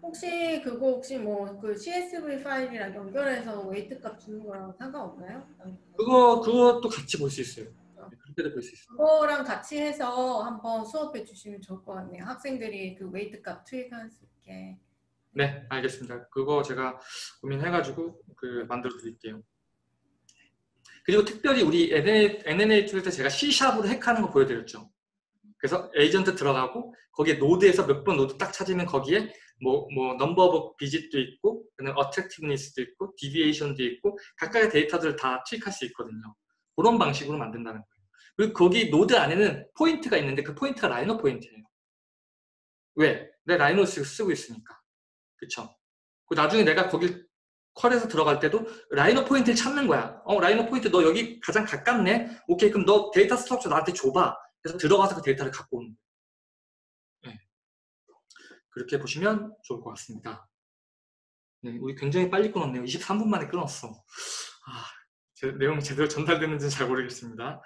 혹시 그거 혹시 뭐 그 CSV 파일이랑 연결해서 weight 값 주는 거랑 상관없나요? 그거 그것도 같이 볼 수 있어요. 네, 그렇게도 볼수 있어요. 그거랑 같이 해서 한번 수업해 주시면 좋을 것 같네요. 학생들이 그 weight 값 투입할 수 있게. 네, 알겠습니다. 그거 제가 고민해가지고 그 만들어 드릴게요. 그리고 특별히 우리 NNA tool 때 제가 C샵으로 핵하는 거 보여드렸죠. 그래서 에이전트 들어가고 거기에 노드에서 몇 번 노드 딱 찾으면 거기에 뭐, 뭐, number of visit도 있고, 그다음에 attractiveness도 있고, deviation도 있고, 각각의 데이터들을 다 투입할 수 있거든요. 그런 방식으로 만든다는 거예요. 그리고 거기 노드 안에는 포인트가 있는데 그 포인트가 라이노 포인트예요. 왜? 내 라이노 쓰고 있으니까. 그쵸? 그 나중에 내가 거길 query해서 들어갈 때도 라이노 포인트를 찾는 거야. 어, 라이노 포인트 너 여기 가장 가깝네? 오케이, 그럼 너 데이터 structure 나한테 줘봐. 그래서 들어가서 그 데이터를 갖고 오는 거예요. 네. 그렇게 보시면 좋을 것 같습니다. 네, 우리 굉장히 빨리 끊었네요. 23분 만에 끊었어. 아, 제, 내용이 제대로 전달되는지는 잘 모르겠습니다.